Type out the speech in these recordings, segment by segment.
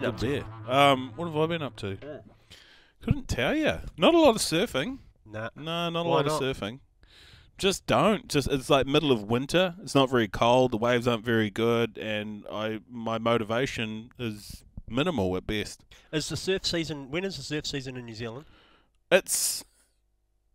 been up to? Um, what have I been up to? Couldn't tell you. Not a lot of surfing. Nah. No, not a lot not? of surfing. Just don't. Just it's like middle of winter. It's not very cold. The waves aren't very good, and I my motivation is minimal at best. Is the surf season? When is the surf season in New Zealand? It's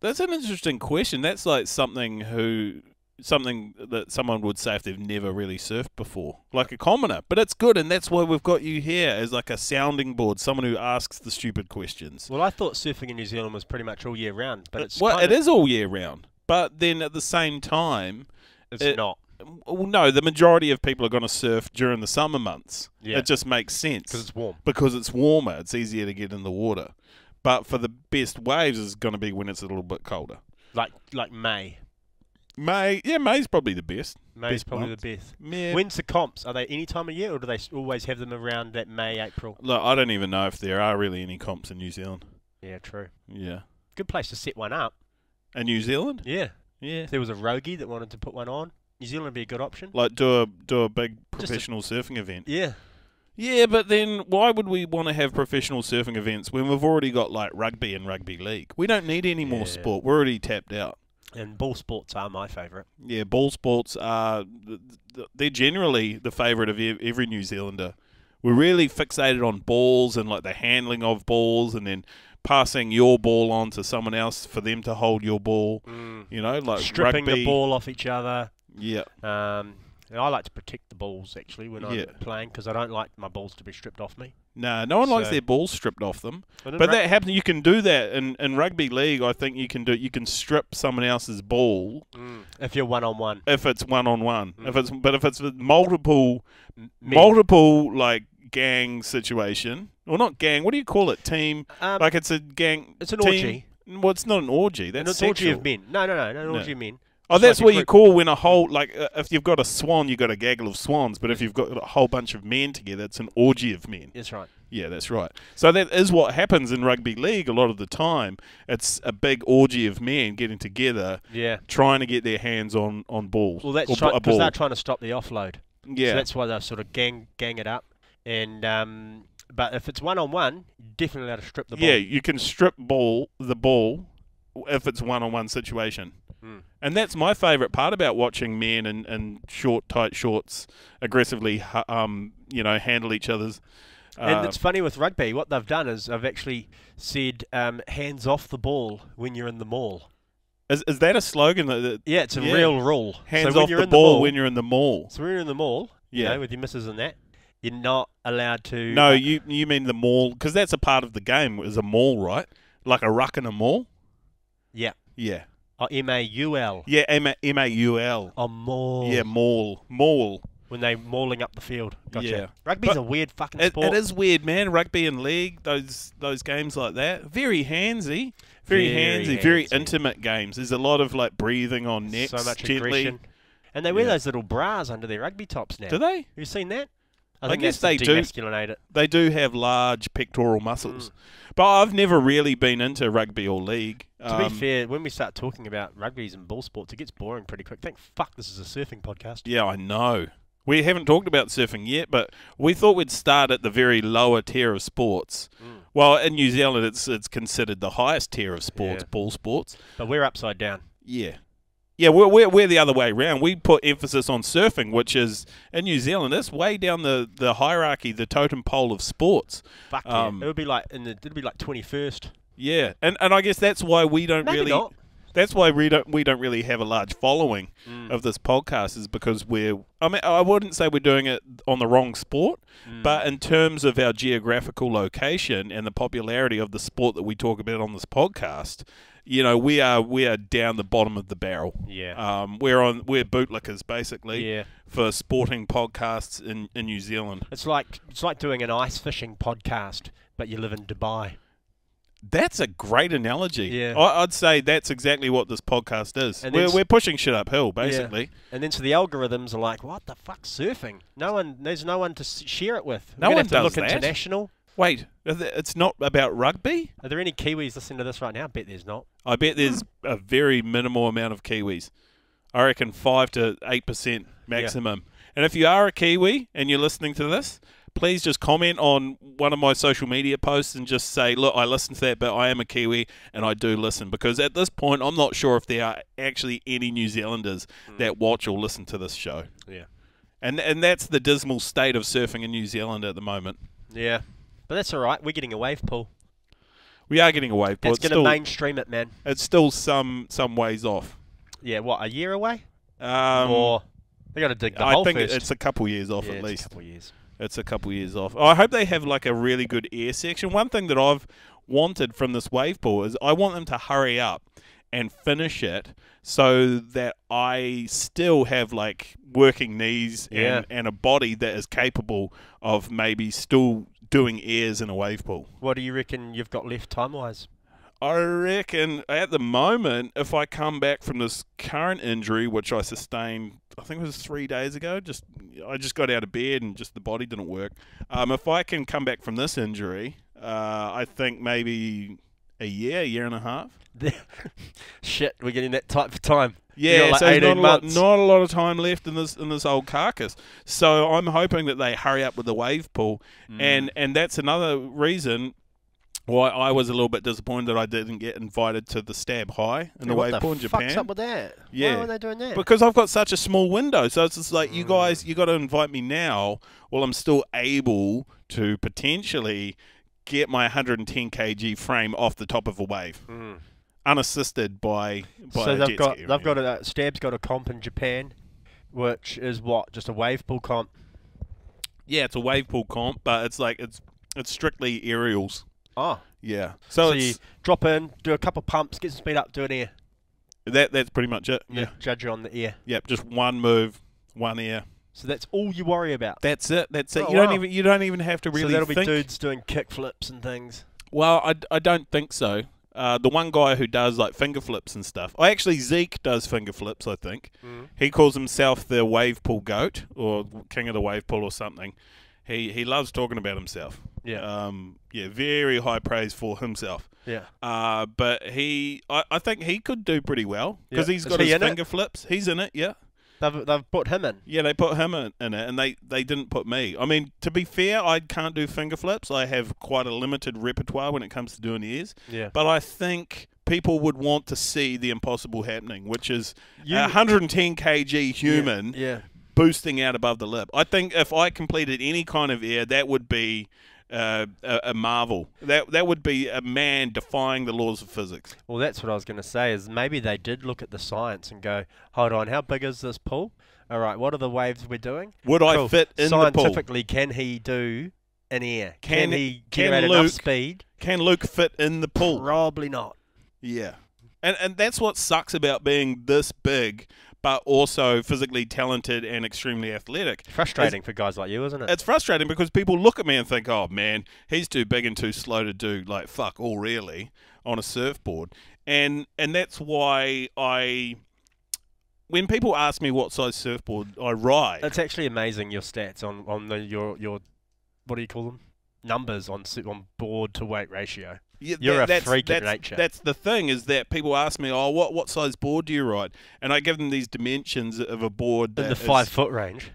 that's an interesting question. That's like something who something that someone would say if they've never really surfed before, like a commoner. But it's good, and that's why we've got you here as like a sounding board, someone who asks the stupid questions. Well, I thought surfing in New Zealand was pretty much all year round, but it's well, it is all year round. But then at the same time, It's it- not well, no, the majority of people are going to surf during the summer months. Yeah. It just makes sense because it's warm. because it's warmer. It's easier to get in the water. But for the best waves is going to be when it's a little bit colder. Like like May. May, yeah, May's probably the best. May's Best probably month. the best. Yeah. When's the comps? Are they any time of year, or do they always have them around that May, April? Look, I don't even know if there are really any comps in New Zealand. Yeah, true. Yeah. Good place to set one up. In New Zealand? Yeah. Yeah. If there was a rogie that wanted to put one on, New Zealand would be a good option. Like do a do a big Just a- professional surfing event. Yeah. Yeah, but then why would we want to have professional surfing events when we've already got like rugby and rugby league? We don't need any more sport. We're already tapped out. And ball sports are my favourite. Yeah, ball sports are th- th- they're generally the favourite of every New Zealander. We're really fixated on balls and like the handling of balls, and then passing your ball on to someone else for them to hold your ball. You know, like Stripping rugby. the ball off each other. Yeah, Um, and I like to protect the balls actually when I'm playing because I don't like my balls to be stripped off me. nah, no one likes their balls stripped off them. But rug- that happens. You can do that in, in rugby league. I think you can do. You can strip someone else's ball Mm. if you're one on one, if it's one on one. If it's but if it's multiple men. multiple like gang situation or not gang. What do you call it? Team. Um, like it's a gang. it's an team- orgy. Well, it's not an orgy. An That's orgy of men. No, no, no, no, an No. orgy of men. Oh, that's like what you call when a whole like uh, if you've got a swan, you've got a gaggle of swans. But if you've got a whole bunch of men together, it's an orgy of men. That's right. Yeah, that's right. So that is what happens in rugby league a lot of the time. It's a big orgy of men getting together, Yeah. trying to get their hands on on balls. Well, that's because ball. they're trying to stop the offload. yeah, So that's why they sort of gang gang it up. And um, but if it's one on one, definitely allowed to strip the ball. yeah. You can strip ball the ball if it's one on one situation. Mm. And that's my favourite part about watching men in, in short, tight shorts aggressively, um, you know, handle each other's. And uh, it's funny with rugby. What they've done is I've actually said um, hands off the ball when you're in the mall. is, is that a slogan? That, that Yeah, it's a Yeah. real rule. hands so off the ball the mall, when you're in the mall. so when you're in the mall, you Yeah. know, with your missus and that, you're not allowed to. No, you you mean the mall because that's a part of the game. Is a mall, right? Like a ruck in a mall. Yeah. Yeah. Oh, M A U L. Yeah. M A M A U L. A mall. Yeah. Mall. Mall. When they mauling up the field. Gotcha. Yeah. Rugby's But a weird fucking It, sport. it is weird, man. Rugby and league, those those games like that, very handsy, very, Very handsy, very intimate games. There's a lot of like breathing on necks, so much gently. aggression. And they wear Yeah. those little bras under their rugby tops now. Do they? Have you seen that? I, I guess they do. it. They do have large pectoral muscles, Mm. but I've never really been into rugby or league. To be Um, fair, when we start talking about rugbies and ball sports, it gets boring pretty quick. Thank fuck this is a surfing podcast. Yeah, I know. We haven't talked about surfing yet, but we thought we'd start at the very lower tier of sports. Mm. Well, in New Zealand, it's it's considered the highest tier of sports, Yeah. ball sports. But we're upside down. Yeah. Yeah, we're, we're, we're the other way around. We put emphasis on surfing, which is, in New Zealand, it's way down the, the hierarchy, the totem pole of sports. Fuck Um, yeah. It would be like in the it'd be like twenty first. Yeah. And and I guess that's why we don't Maybe really not. That's why we don't we don't really have a large following Mm. of this podcast is because we're I mean I wouldn't say we're doing it on the wrong sport, Mm. but in terms of our geographical location and the popularity of the sport that we talk about on this podcast, you know, we are we are down the bottom of the barrel. Yeah. Um, we're on we're bootlickers basically yeah. for sporting podcasts in, in New Zealand. It's like it's like doing an ice fishing podcast, but you live in Dubai. That's a great analogy. Yeah. I, I'd say that's exactly what this podcast is. And We're, we're pushing shit uphill, basically. And then so the algorithms are like, what the fuck, surfing? No one, there's no one to share it with. No We're gonna one to does look that. international. Wait, it's not about rugby? Are there any Kiwis listening to this right now? I bet there's not. I bet there's a very minimal amount of Kiwis. I reckon five to eight percent maximum. And if you are a Kiwi and you're listening to this, please just comment on one of my social media posts and just say, look, I listen to that, but I am a Kiwi and I do listen because at this point, I'm not sure if there are actually any New Zealanders that watch or listen to this show. Yeah. And and that's the dismal state of surfing in New Zealand at the moment. Yeah. But that's all right. We're getting a wave pool. We are getting away, but That's it's going to mainstream it, man. it's still some some ways off. Yeah, what, a year away? Um, or they got to dig the I hole think first. it's a couple years off yeah, at least. a couple years. It's a couple years off. I hope they have like a really good air section. One thing that I've wanted from this wave pool is I want them to hurry up and finish it so that I still have like working knees Yeah. and, and a body that is capable of maybe still doing airs in a wave pool. What do you reckon you've got left time wise? I reckon at the moment, if I come back from this current injury, which I sustained, I think it was three days ago, just I just got out of bed and just the body didn't work. Um, if I can come back from this injury, uh, I think maybe a year, year and a half. Shit, we're getting that type of time. Yeah, like so not a, lot, not a lot of time left in this in this old carcass. So I'm hoping that they hurry up with the wave pool, Mm. and and that's another reason why I was a little bit disappointed that I didn't get invited to the Stab High in the wave the pool in Japan. up with that? Yeah. Why are they doing that? Because I've got such a small window, so it's just like you Mm. guys, you got to invite me now. while I'm still able to potentially get my 110 kg frame off the top of a wave, Mm. unassisted by by So a they've jet got they've got a Stab's got a comp in Japan, which is what just a wave pool comp. yeah, it's a wave pool comp, but it's like it's it's strictly aerials. Oh, Yeah, so, so, you drop in, do a couple pumps, get some speed up, do an air. that that's pretty much it. Yeah, judge you on the air. yep, just one move, one air. So that's all you worry about. That's it. That's it. Oh, you don't even you don't even have to really so that'll be think. dudes doing kick flips and things. Well, I, I don't think so. Uh, the one guy who does like finger flips and stuff. I actually Zeke does finger flips. I think Mm. he calls himself the wave pool goat or king of the wave pool or something. He he loves talking about himself. Yeah, Um, yeah, very high praise for himself. yeah. Uh, but he, I, I think he could do pretty well because Yeah. he's Is got he his in it? finger flips. He's in it, yeah. They've they've put him in. Yeah, they put him in, in it, and they, they didn't put me. I mean, to be fair, I can't do finger flips. I have quite a limited repertoire when it comes to doing airs. Yeah. But I think people would want to see the impossible happening, which is You- a 110 kg human Yeah. boosting out above the lip. I think if I completed any kind of air, that would be uh, a, a marvel. That that would be a man defying the laws of physics. Well, that's what I was going to say. Is maybe they did look at the science and go, "Hold on, how big is this pool? All right, what are the waves we're doing? Would I fit in the pool? Scientifically, can he do an air? Can- Can, he can generate Luke- enough speed? Can Luke fit in the pool? Probably not. Yeah. And and that's what sucks about being this big but also physically talented and extremely athletic. Frustrating for guys like you, isn't it? It's frustrating because people look at me and think, "Oh man, he's too big and too slow to do like fuck all really on a surfboard." And and that's why I when people ask me what size surfboard I ride, It's actually amazing your stats on on the your your what do you call them? Numbers on on board to weight ratio. Yeah, You're a that's, freak of that's, nature. That's the thing is that people ask me, "Oh, what what size board do you ride?" And I give them these dimensions of a board In that the is- five foot range.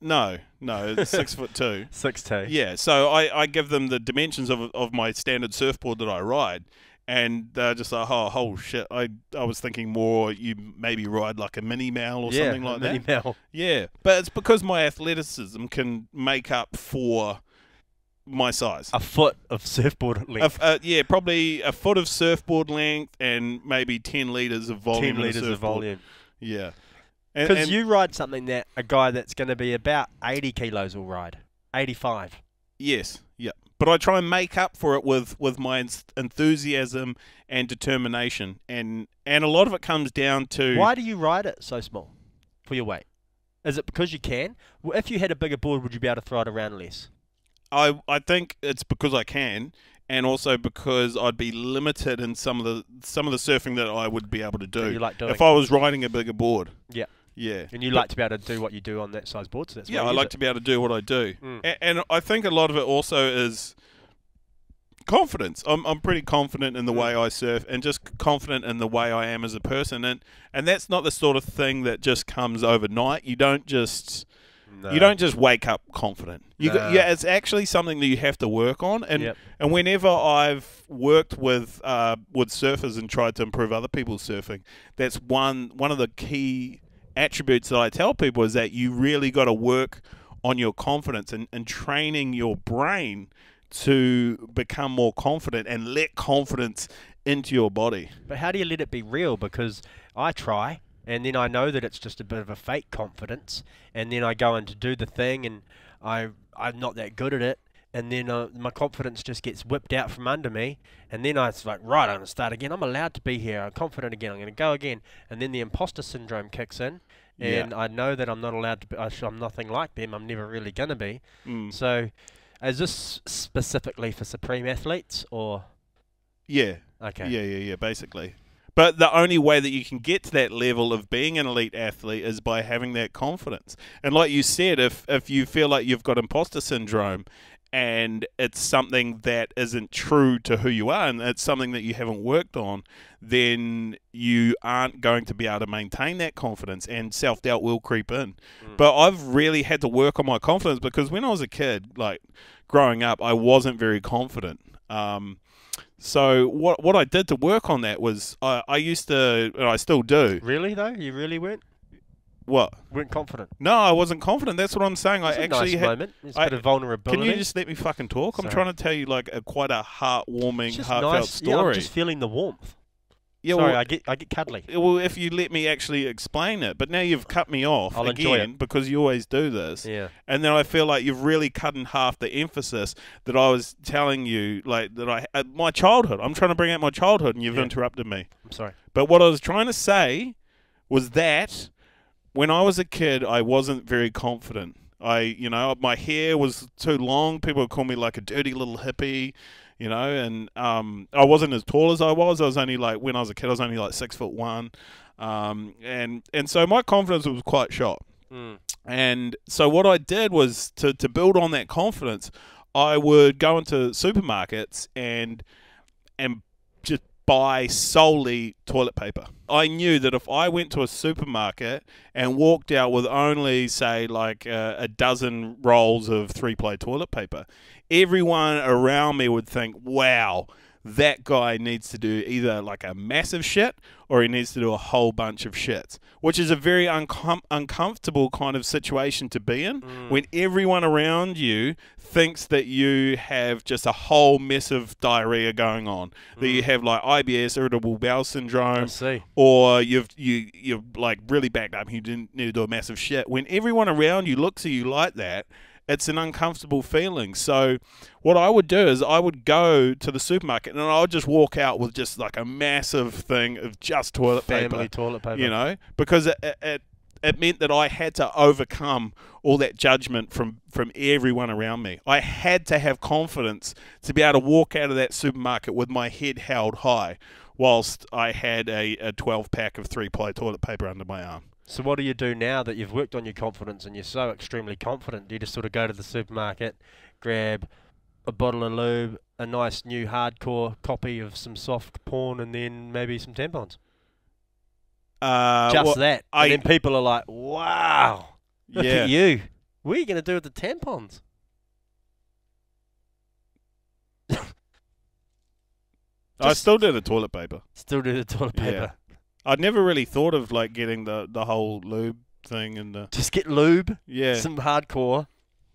No, no, six foot two. Six two. Yeah, so I, I give them the dimensions of of my standard surfboard that I ride, and they're just like, "Oh, oh shit!" I I was thinking more you maybe ride like a mini mal or yeah, something like mini that. Mel. Yeah, but it's because my athleticism can make up for my size. A foot of surfboard length. uh, yeah, probably a foot of surfboard length and maybe ten liters of volume. Ten liters of volume. Yeah, Because you ride something that a guy that's going to be about 80 kilos will ride. 85. yes, yeah. But I try and make up for it with with my enthusiasm and determination, and and a lot of it comes down to Why do you ride it so small for your weight? Is it because you can? Well, if you had a bigger board, would you be able to throw it around less? I I think it's because I can, and also because I'd be limited in some of the some of the surfing that I would be able to do you like doing. if I was riding a bigger board. Yeah. yeah. and you But- like to be able to do what you do on that size board, so that's yeah, I like use to be able to do what I do, Mm. A- and I think a lot of it also is confidence. I'm I'm pretty confident in the Mm. way I surf, and just confident in the way I am as a person, and and that's not the sort of thing that just comes overnight. You don't just No. You don't just wake up confident. You No. got, yeah, it's actually something that you have to work on. And Yep. and whenever I've worked with uh, with surfers and tried to improve other people's surfing, that's one one of the key attributes that I tell people is that you really got to work on your confidence and, and training your brain to become more confident and let confidence into your body. But how do you let it be real? Because I try, and then I know that it's just a bit of a fake confidence, and then I go in to do the thing, and I I'm not that good at it, and then uh, my confidence just gets whipped out from under me, and then I was like, right, I'm gonna start again. I'm allowed to be here. I'm confident again. I'm gonna go again, and then the imposter syndrome kicks in. Yeah. And I know that I'm not allowed to be. I I'm nothing like them. I'm never really gonna be. Mm. So, is this specifically for supreme athletes or Yeah. okay? Yeah, yeah, yeah, basically. But the only way that you can get to that level of being an elite athlete is by having that confidence. And like you said, if if you feel like you've got imposter syndrome and it's something that isn't true to who you are and it's something that you haven't worked on, then you aren't going to be able to maintain that confidence and self doubt will creep in. Mm. But I've really had to work on my confidence because when I was a kid, like growing up, I wasn't very confident. Um, so what what I did to work on that was I, I used to and I still do Really though, you really weren't what? weren't confident. No, I wasn't confident. That's what I'm saying. I It's a actually nice had. moment. It's a I- bit of vulnerability. Can you just let me fucking talk? I'm Sorry. trying to tell you like a quite a heartwarming, heartfelt nice. Yeah, I'm story. just feeling the warmth. Yeah, Sorry, well, I get I get cuddly. well, if you let me actually explain it, but now you've cut me off I'll again because you always do this. Yeah. and then I feel like you've really cut in half the emphasis that I was telling you, like that I uh, my childhood. I'm trying to bring out my childhood, and you've Yeah. interrupted me. I'm sorry. But what I was trying to say was that when I was a kid, I wasn't very confident. I, you know, my hair was too long. People would call me like a dirty little hippie, you know, and um, I wasn't as tall as I was. I was only like when I was a kid, I was only like six foot one, um, and and so my confidence was quite shot. Mm. And so what I did was to, to build on that confidence, I would go into supermarkets and and buy solely toilet paper. I knew that if I went to a supermarket and walked out with only say like a, a dozen rolls of three ply toilet paper, everyone around me would think, "Wow, that guy needs to do either like a massive shit or he needs to do a whole bunch of shits, which is a very uncom- uncomfortable kind of situation to be in Mm. when everyone around you thinks that you have just a whole mess of diarrhea going on, that you have like IBS, irritable bowel syndrome, or you've you you're like really backed up. You didn't need to do a massive shit. When everyone around you looks at you like that, it's an uncomfortable feeling. So, what I would do is I would go to the supermarket and I would just walk out with just like a massive thing of just toilet Family paper. toilet paper. You know, because it, it, it it meant that I had to overcome all that judgment from from everyone around me. I had to have confidence to be able to walk out of that supermarket with my head held high, whilst I had a, a twelve pack of three ply toilet paper under my arm. So what do you do now that you've worked on your confidence and you're so extremely confident? Do you just sort of go to the supermarket, grab a bottle of lube, a nice new hardcore copy of some soft porn, and then maybe some tampons? Uh, Just well, that. I- and then people are like, "Wow, look yeah. at you. What are you going to do with the tampons?" I still do the toilet paper. Still do the toilet Yeah. I'd never really thought of like getting the, the whole lube thing and the Just get lube, yeah some hardcore,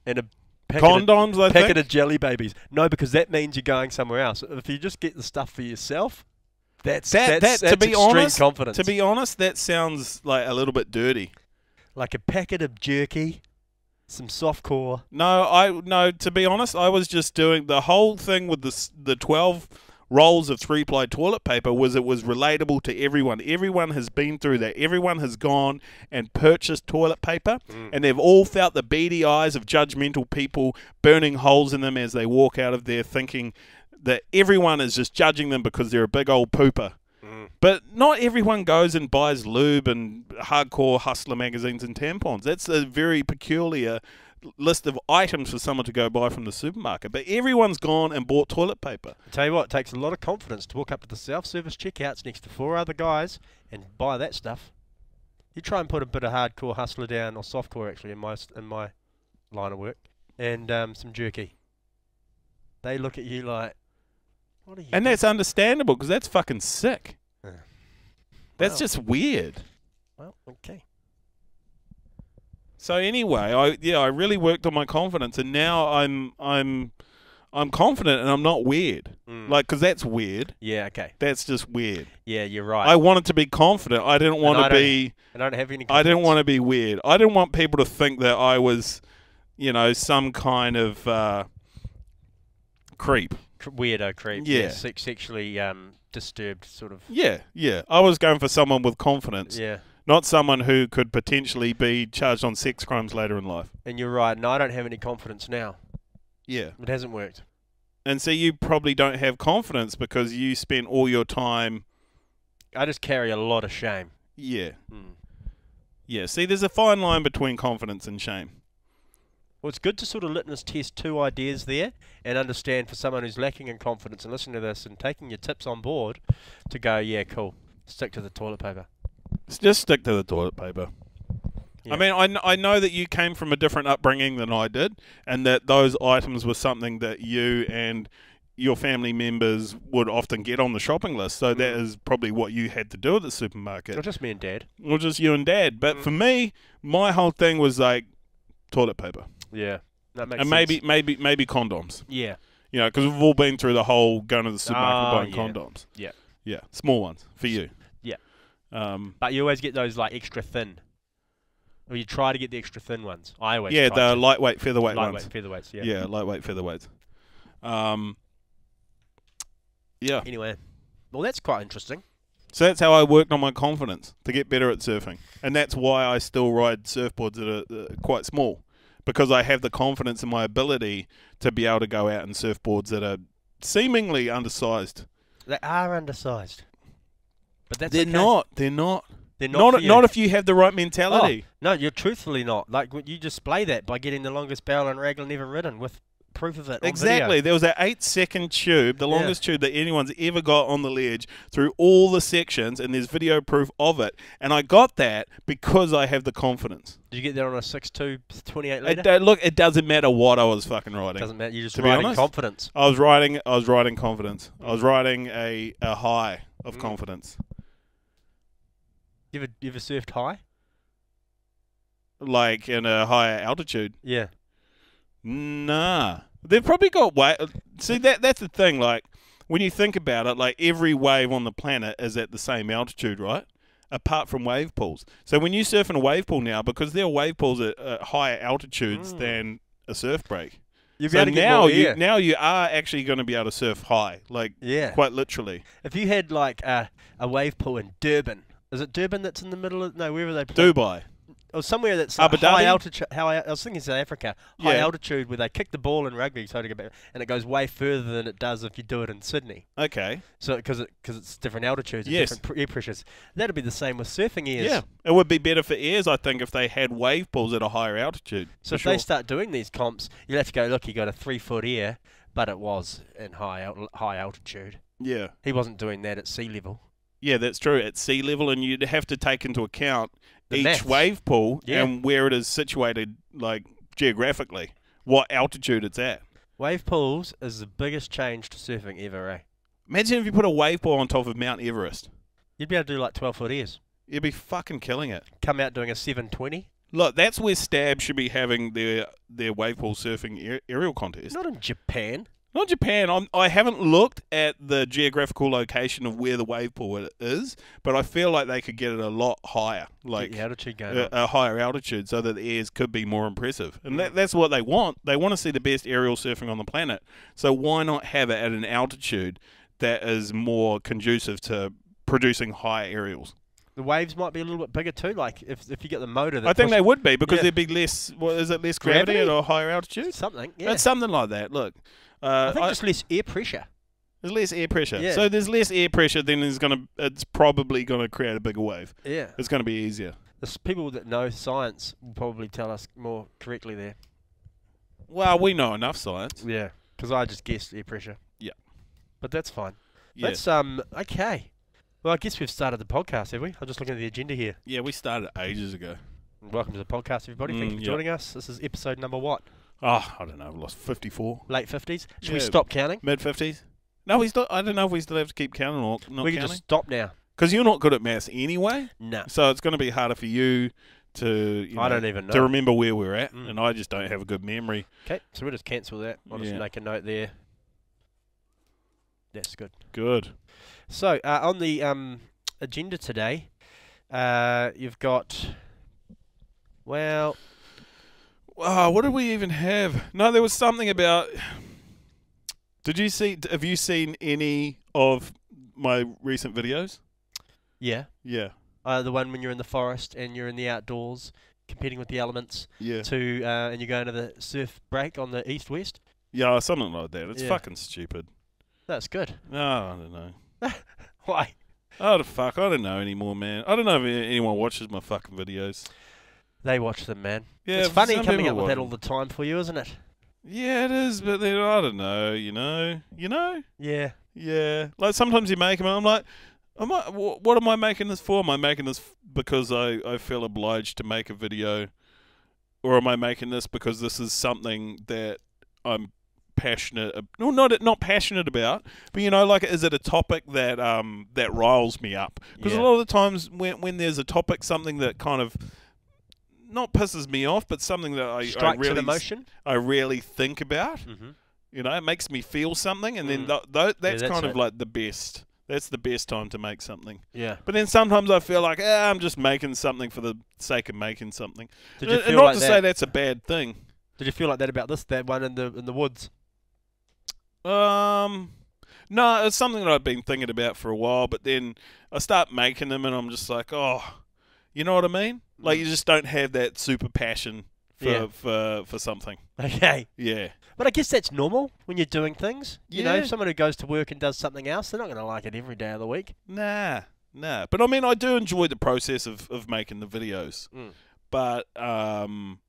and a packet of condoms. I packet think. of jelly babies. No, because that means you're going somewhere else. If you just get the stuff for yourself, that's That- that's, that- to that's be extreme honest- confidence. to be honest, that sounds like a little bit dirty. like a packet of jerky, some soft core. No, I no. To be honest, I was just doing the whole thing with the s- the twelve rolls of three ply toilet paper was it was relatable to everyone. Everyone has been through that. Everyone has gone and purchased toilet paper, mm. and they've all felt the beady eyes of judgmental people burning holes in them as they walk out of there, thinking that everyone is just judging them because they're a big old pooper. Mm. But not everyone goes and buys lube and hardcore hustler magazines and tampons. That's a very peculiar list of items for someone to go buy from the supermarket. But everyone's gone and bought toilet paper. I tell you what, it takes a lot of confidence to walk up to the self-service checkouts next to four other guys and buy that stuff. You try and put a bit of hardcore hustler down, or softcore actually, in my in my line of work, and um, some jerky. They look at you like, what are you? And doing?" that's understandable because that's fucking sick. Yeah. That's Wow. just weird. well, okay. So anyway, I yeah, I really worked on my confidence, and now I'm I'm I'm confident, and I'm not weird. Mm. Like, because that's weird. yeah, okay. That's just weird. Yeah, you're right. I wanted to be confident. I didn't want to be. I don't have any. I didn't want to be weird. I didn't want people to think that I was, you know, some kind of uh, creep. Weirdo creep. Yeah. sex- sexually um, disturbed sort of. Yeah, yeah. I was going for someone with confidence, Yeah, not someone who could potentially be charged on sex crimes later in life. and you're right. and I don't have any confidence now. Yeah. It hasn't worked. And so you probably don't have confidence because you spent all your time. I just carry a lot of shame. Yeah. Mm. Yeah. See, there's a fine line between confidence and shame. Well, it's good to sort of litmus test two ideas there and understand for someone who's lacking in confidence and listening to this and taking your tips on board to go, yeah, cool, stick to the toilet paper. Just stick to the toilet paper. Yeah. I mean, I, kn- I know that you came from a different upbringing than I did, and that those items were something that you and your family members would often get on the shopping list. So that Mm. is probably what you had to do at the supermarket. Not just me and dad. or just you and dad. But Mm. for me, my whole thing was like toilet paper Yeah, that makes and sense. maybe maybe maybe condoms. Yeah, You know, because we've all been through the whole going to the supermarket Oh, buying yeah. condoms. Yeah. yeah, small ones for you. Um, but you always get those like extra thin. Or you try to get the extra thin ones. I always yeah, the to. lightweight featherweight lightweight ones. featherweights. Yeah. Yeah. lightweight featherweights. Um, yeah. Anyway, well, that's quite interesting. So that's how I worked on my confidence to get better at surfing, and that's why I still ride surfboards that are uh, quite small, because I have the confidence in my ability to be able to go out and surf boards that are seemingly undersized. They are undersized, but that's they're okay. not. They're not. They're Not not. not, if you have the right mentality. No, you're truthfully not. Like you display that by getting the longest barrel and Raglan ever ridden with proof of it. Exactly. video. There was that eight second tube, the Yeah. longest tube that anyone's ever got on the ledge through all the sections, and there's video proof of it. And I got that because I have the confidence. Did you get there on a 6'2", 28 litre? It, look, it doesn't matter what I was fucking riding. Doesn't matter. You're just To riding confidence. I was riding. I was riding confidence. I was riding a, a high of Mm. confidence. You ever, you ever surfed high? Like in a higher altitude. Yeah. Nah, they've probably got wave. See that that's the thing. Like when you think about it, like every wave on the planet is at the same altitude, right? Apart from wave pools. So when you surf in a wave pool now, because there are wave pools at, at higher altitudes Mm. than a surf break. You'll so now you now you are actually going to be able to surf high, like yeah. quite literally. If you had like a, a wave pool in Durban, is it Durban that's in the middle of no? Where are they? Dubai. Or somewhere that's like high altitude. High, I was thinking South Africa. High Yeah. altitude where they kick the ball in rugby, so to get back, and it goes way further than it does if you do it in Sydney. Okay. So because it, cause it's different altitudes, and Yes. different pr- air pressures. That'd be the same with surfing airs. Yeah, it would be better for airs, I think, if they had wave pools at a higher altitude. So if sure. they start doing these comps, you'll have to go. Look, you got a three foot air, but it was in high al- high altitude. yeah, He wasn't doing that at sea level. Yeah, that's true. At sea level, and you'd have to take into account The each maths. wave pool Yeah. and where it is situated, like geographically, what altitude it's at. Wave pools is the biggest change to surfing ever, eh? Imagine if you put a wave pool on top of Mount Everest. You'd be able to do like 12 foot airs. You'd be fucking killing it. Come out doing a 720. Look, that's where Stab should be having their their wave pool surfing aer- aerial contest. Not in Japan. Not Japan. I'm, I haven't looked at the geographical location of where the wave pool is, but I feel like they could get it a lot higher, like altitude a, a higher altitude, so that the airs could be more impressive. And that, that's what they want. They want to see the best aerial surfing on the planet. So why not have it at an altitude that is more conducive to producing high aerials? The waves might be a little bit bigger too. Like if if you get the motor. I think they would be because Yeah. there'd be less. What is it? Less gravity, Gravity? a higher altitude. something. Yeah. It's something like that. Look, uh, I think I- just less air pressure. There's less air pressure. Yeah. So there's less air pressure, then there's gonna it's probably gonna create a bigger wave. Yeah. It's gonna be easier. The people that know science will probably tell us more correctly there. Well, we know enough science. Yeah. Because I just guessed air pressure. Yeah. But that's fine. Yeah. That's um okay. Well, I guess we've started the podcast, have we? I'm just looking at the agenda here. Yeah, we started ages ago. Welcome to the podcast, everybody. Thank you Mm, for yep. joining us. This is episode number what? Oh, I don't know. We lost 54. Late 50s? Should we stop counting? Mid 50s? No, we still. I don't know if we still have to keep counting or not we can counting. just stop now. Because you're not good at maths anyway, No. so it's going to be harder for you to. You I know, don't even know. to remember where we're at, Mm. and I just don't have a good memory. Okay, so we'll just cancel that. I'll just Yeah. make a note there. That's good. Good. So, uh, on the um, agenda today, uh, you've got, well, Oh, what did we even have? No, there was something about. Did you see? Have you seen any of my recent videos? yeah, Yeah. uh, the one when you're in the forest and you're in the outdoors competing with the elements Yeah. to, uh, and you're going to the surf break on the east-west. Yeah, something like that. It's Yeah. fucking stupid. That's good. No, I don't know. Why? Oh, the fuck. I don't know anymore, man. I don't know if anyone watches my fucking videos. They watch them, man. Yeah, it's funny coming up with that all the time for you, isn't it? Yeah, it is, but then I don't know. You know, you know. Yeah. Yeah, like sometimes you make them. I'm like, am I? What am I making this for? Am I making this because I I feel obliged to make a video, or am I making this because this is something that I'm passionate? No, not not passionate about, but you know, like, is it a topic that um that riles me up? Because Yeah. a lot of the times when when there's a topic, something that kind of not pisses me off, but something that I, I Strikes really an emotion. I really think about. Mm-hmm. You know, it makes me feel something, and then Mm. th- th- that's, that's kind it. of like the best. That's the best time to make something. Yeah. But then sometimes I feel like, eh, I'm just making something for the sake of making something. Did you And feel not like to that? say that's a bad thing. Did you feel like that about this? That one in the in the woods. Um, no, it's something that I've been thinking about for a while. But then I start making them, and I'm just like, oh, you know what I mean? Like you just don't have that super passion for Yeah. for for something. Okay. Yeah. But I guess that's normal when you're doing things. You know, Yeah. someone who goes to work and does something else, they're not going to like it every day of the week. Nah, nah. But I mean, I do enjoy the process of, of making the videos. Mm. But um,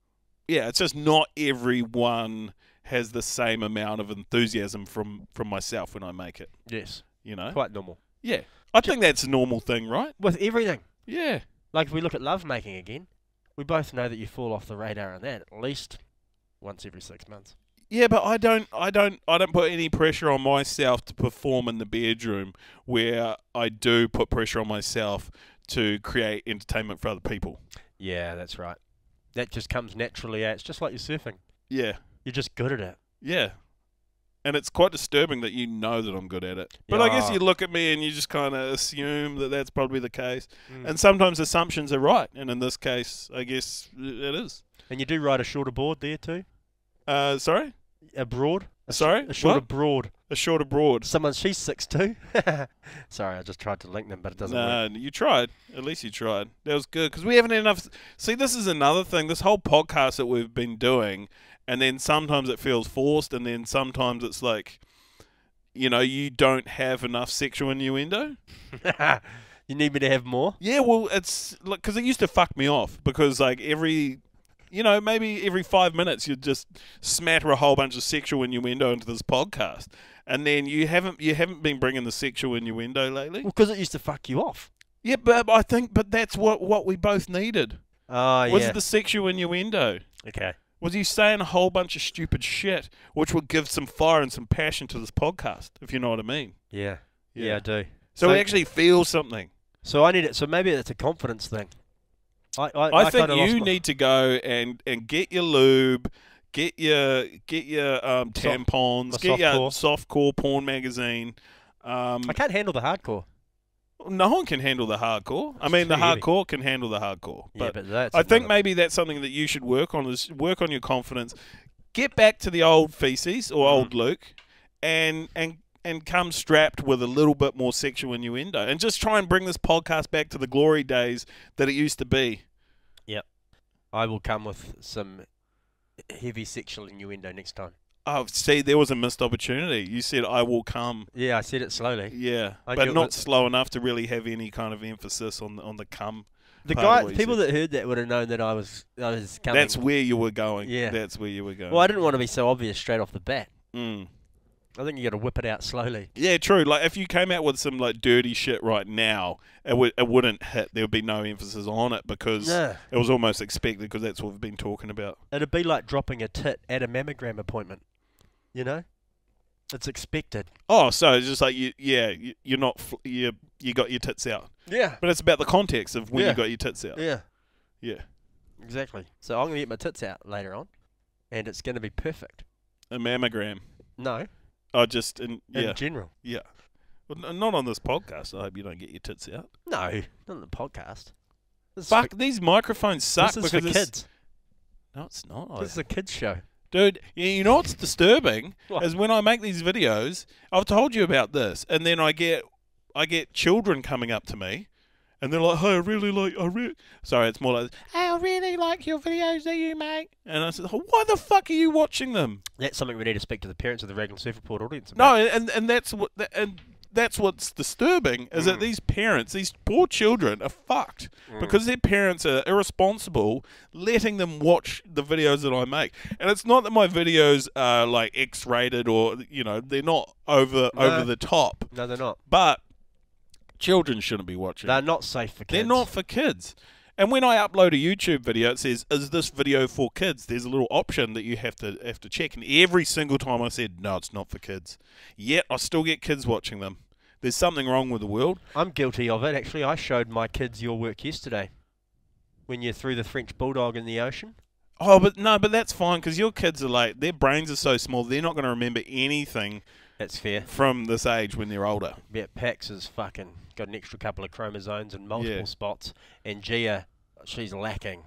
yeah, it's just not everyone has the same amount of enthusiasm from from myself when I make it. Yes. You know? Quite normal. Yeah, I think that's a normal thing, right? With everything. Yeah. Like if we look at love making again, we both know that you fall off the radar on that at least once every six months. Yeah, but I don't, I don't, I don't put any pressure on myself to perform in the bedroom. Where I do put pressure on myself to create entertainment for other people. Yeah, that's right. That just comes naturally. Out. It's just like you're surfing. Yeah. You're just good at it. Yeah. And it's quite disturbing that you know that I'm good at it. But I guess you look at me and you just kind of assume that that's probably the case. Mm. And sometimes assumptions are right. And in this case, I guess it is. And you do ride a shorter board there too? Uh, sorry? Abroad? A sh- Sorry? A shorter What? broad. A short abroad. Someone, she's six two. Sorry, I just tried to link them, but it doesn't work. No, you tried. At least you tried. That was good because we haven't had enough. See, this is another thing. This whole podcast that we've been doing, and then sometimes it feels forced, and then sometimes it's like, you know, you don't have enough sexual innuendo. you need me to have more? Yeah, well, it's like because it used to fuck me off because like every, you know, maybe every five minutes you'd just smatter a whole bunch of sexual innuendo into this podcast, and then you haven't you haven't been bringing the sexual innuendo lately. Well, because it used to fuck you off. Yeah, but I think, but that's what what we both needed. Oh, Was yeah. it the sexual innuendo? okay. Was he saying a whole bunch of stupid shit, which would give some fire and some passion to this podcast, if you know what I mean? Yeah. yeah. I do. So, So- we actually feel something. So I need it. So maybe it's a confidence thing. I I, I, think you need to go and, and get your lube, get your get your um, tampons, my get your softcore. softcore porn magazine. Um, I can't handle the hardcore. No one can handle the hardcore. I mean, the heavy. hardcore can handle the hardcore, yeah, but but that's. I think maybe that's something that you should work on is work on your confidence. Get back to the old feces or Mhm. old Luke, and and and come strapped with a little bit more sexual innuendo, and just try and bring this podcast back to the glory days that it used to be. Yep, I will come with some heavy sexual innuendo next time. Oh, see, there was a missed opportunity. You said I will come, Yeah, I said it slowly. yeah, I but not slow enough to really have any kind of emphasis on the, on the come. The guy, people said. that heard that would have known that I was, I was coming. That's where you were going. Yeah. that's where you were going. well, I didn't want to be so obvious straight off the bat. Mm. I think you got to whip it out slowly. Yeah, true. Like if you came out with some like dirty shit right now, it would it wouldn't hit. There would be no emphasis on it because Yeah. it was almost expected because that's what we've been talking about. It'd be like dropping a tit at a mammogram appointment. You know, it's expected. Oh, so it's just like you, yeah, you, you're not fl- you you got your tits out, Yeah. but it's about the context of when Yeah. you got your tits out. Yeah. Yeah, Exactly. So I'm gonna get my tits out later on, and it's gonna be perfect. a mammogram. No, Oh, just in in general. yeah. Well, n- not on this podcast. I hope you don't get your tits out. No, not on the podcast. This Fuck, these microphones suck this is because for kids. No, it's not. This is a kids show. Dude, you know what's disturbing What? is when I make these videos. I've told you about this, and then I get I get children coming up to me, and they're like, "Hey, I really like, I really." Sorry, it's more like, "Hey, I really like your videos that you make," and I said, "Oh, "Why the fuck are you watching them?" That's something we need to speak to the parents of the Raglan Surf Report audience About. No, and and that's what and that's what's disturbing is that Mm. these parents, these poor children, are fucked Mm. because their parents are irresponsible, letting them watch the videos that I make. And it's not that my videos are like X-rated or you know they're not over No. over the top, No, they're not. but children shouldn't be watching. They're not safe for kids. They're not for kids. And when I upload a YouTube video, it says, "Is this video for kids?" There's a little option that you have to have to check, and every single time I said, "No, it's not for kids." Yet I still get kids watching them. There's something wrong with the world. I'm guilty of it. Actually, I showed my kids your work yesterday. When you threw the French bulldog in the ocean. Oh, but no, but that's fine because your kids are like their brains are so small, they're not going to remember anything That's fair. from this age when they're older. Yeah, Pax is fucking got an extra couple of chromosomes in multiple Yeah. spots, and Gia, she's lacking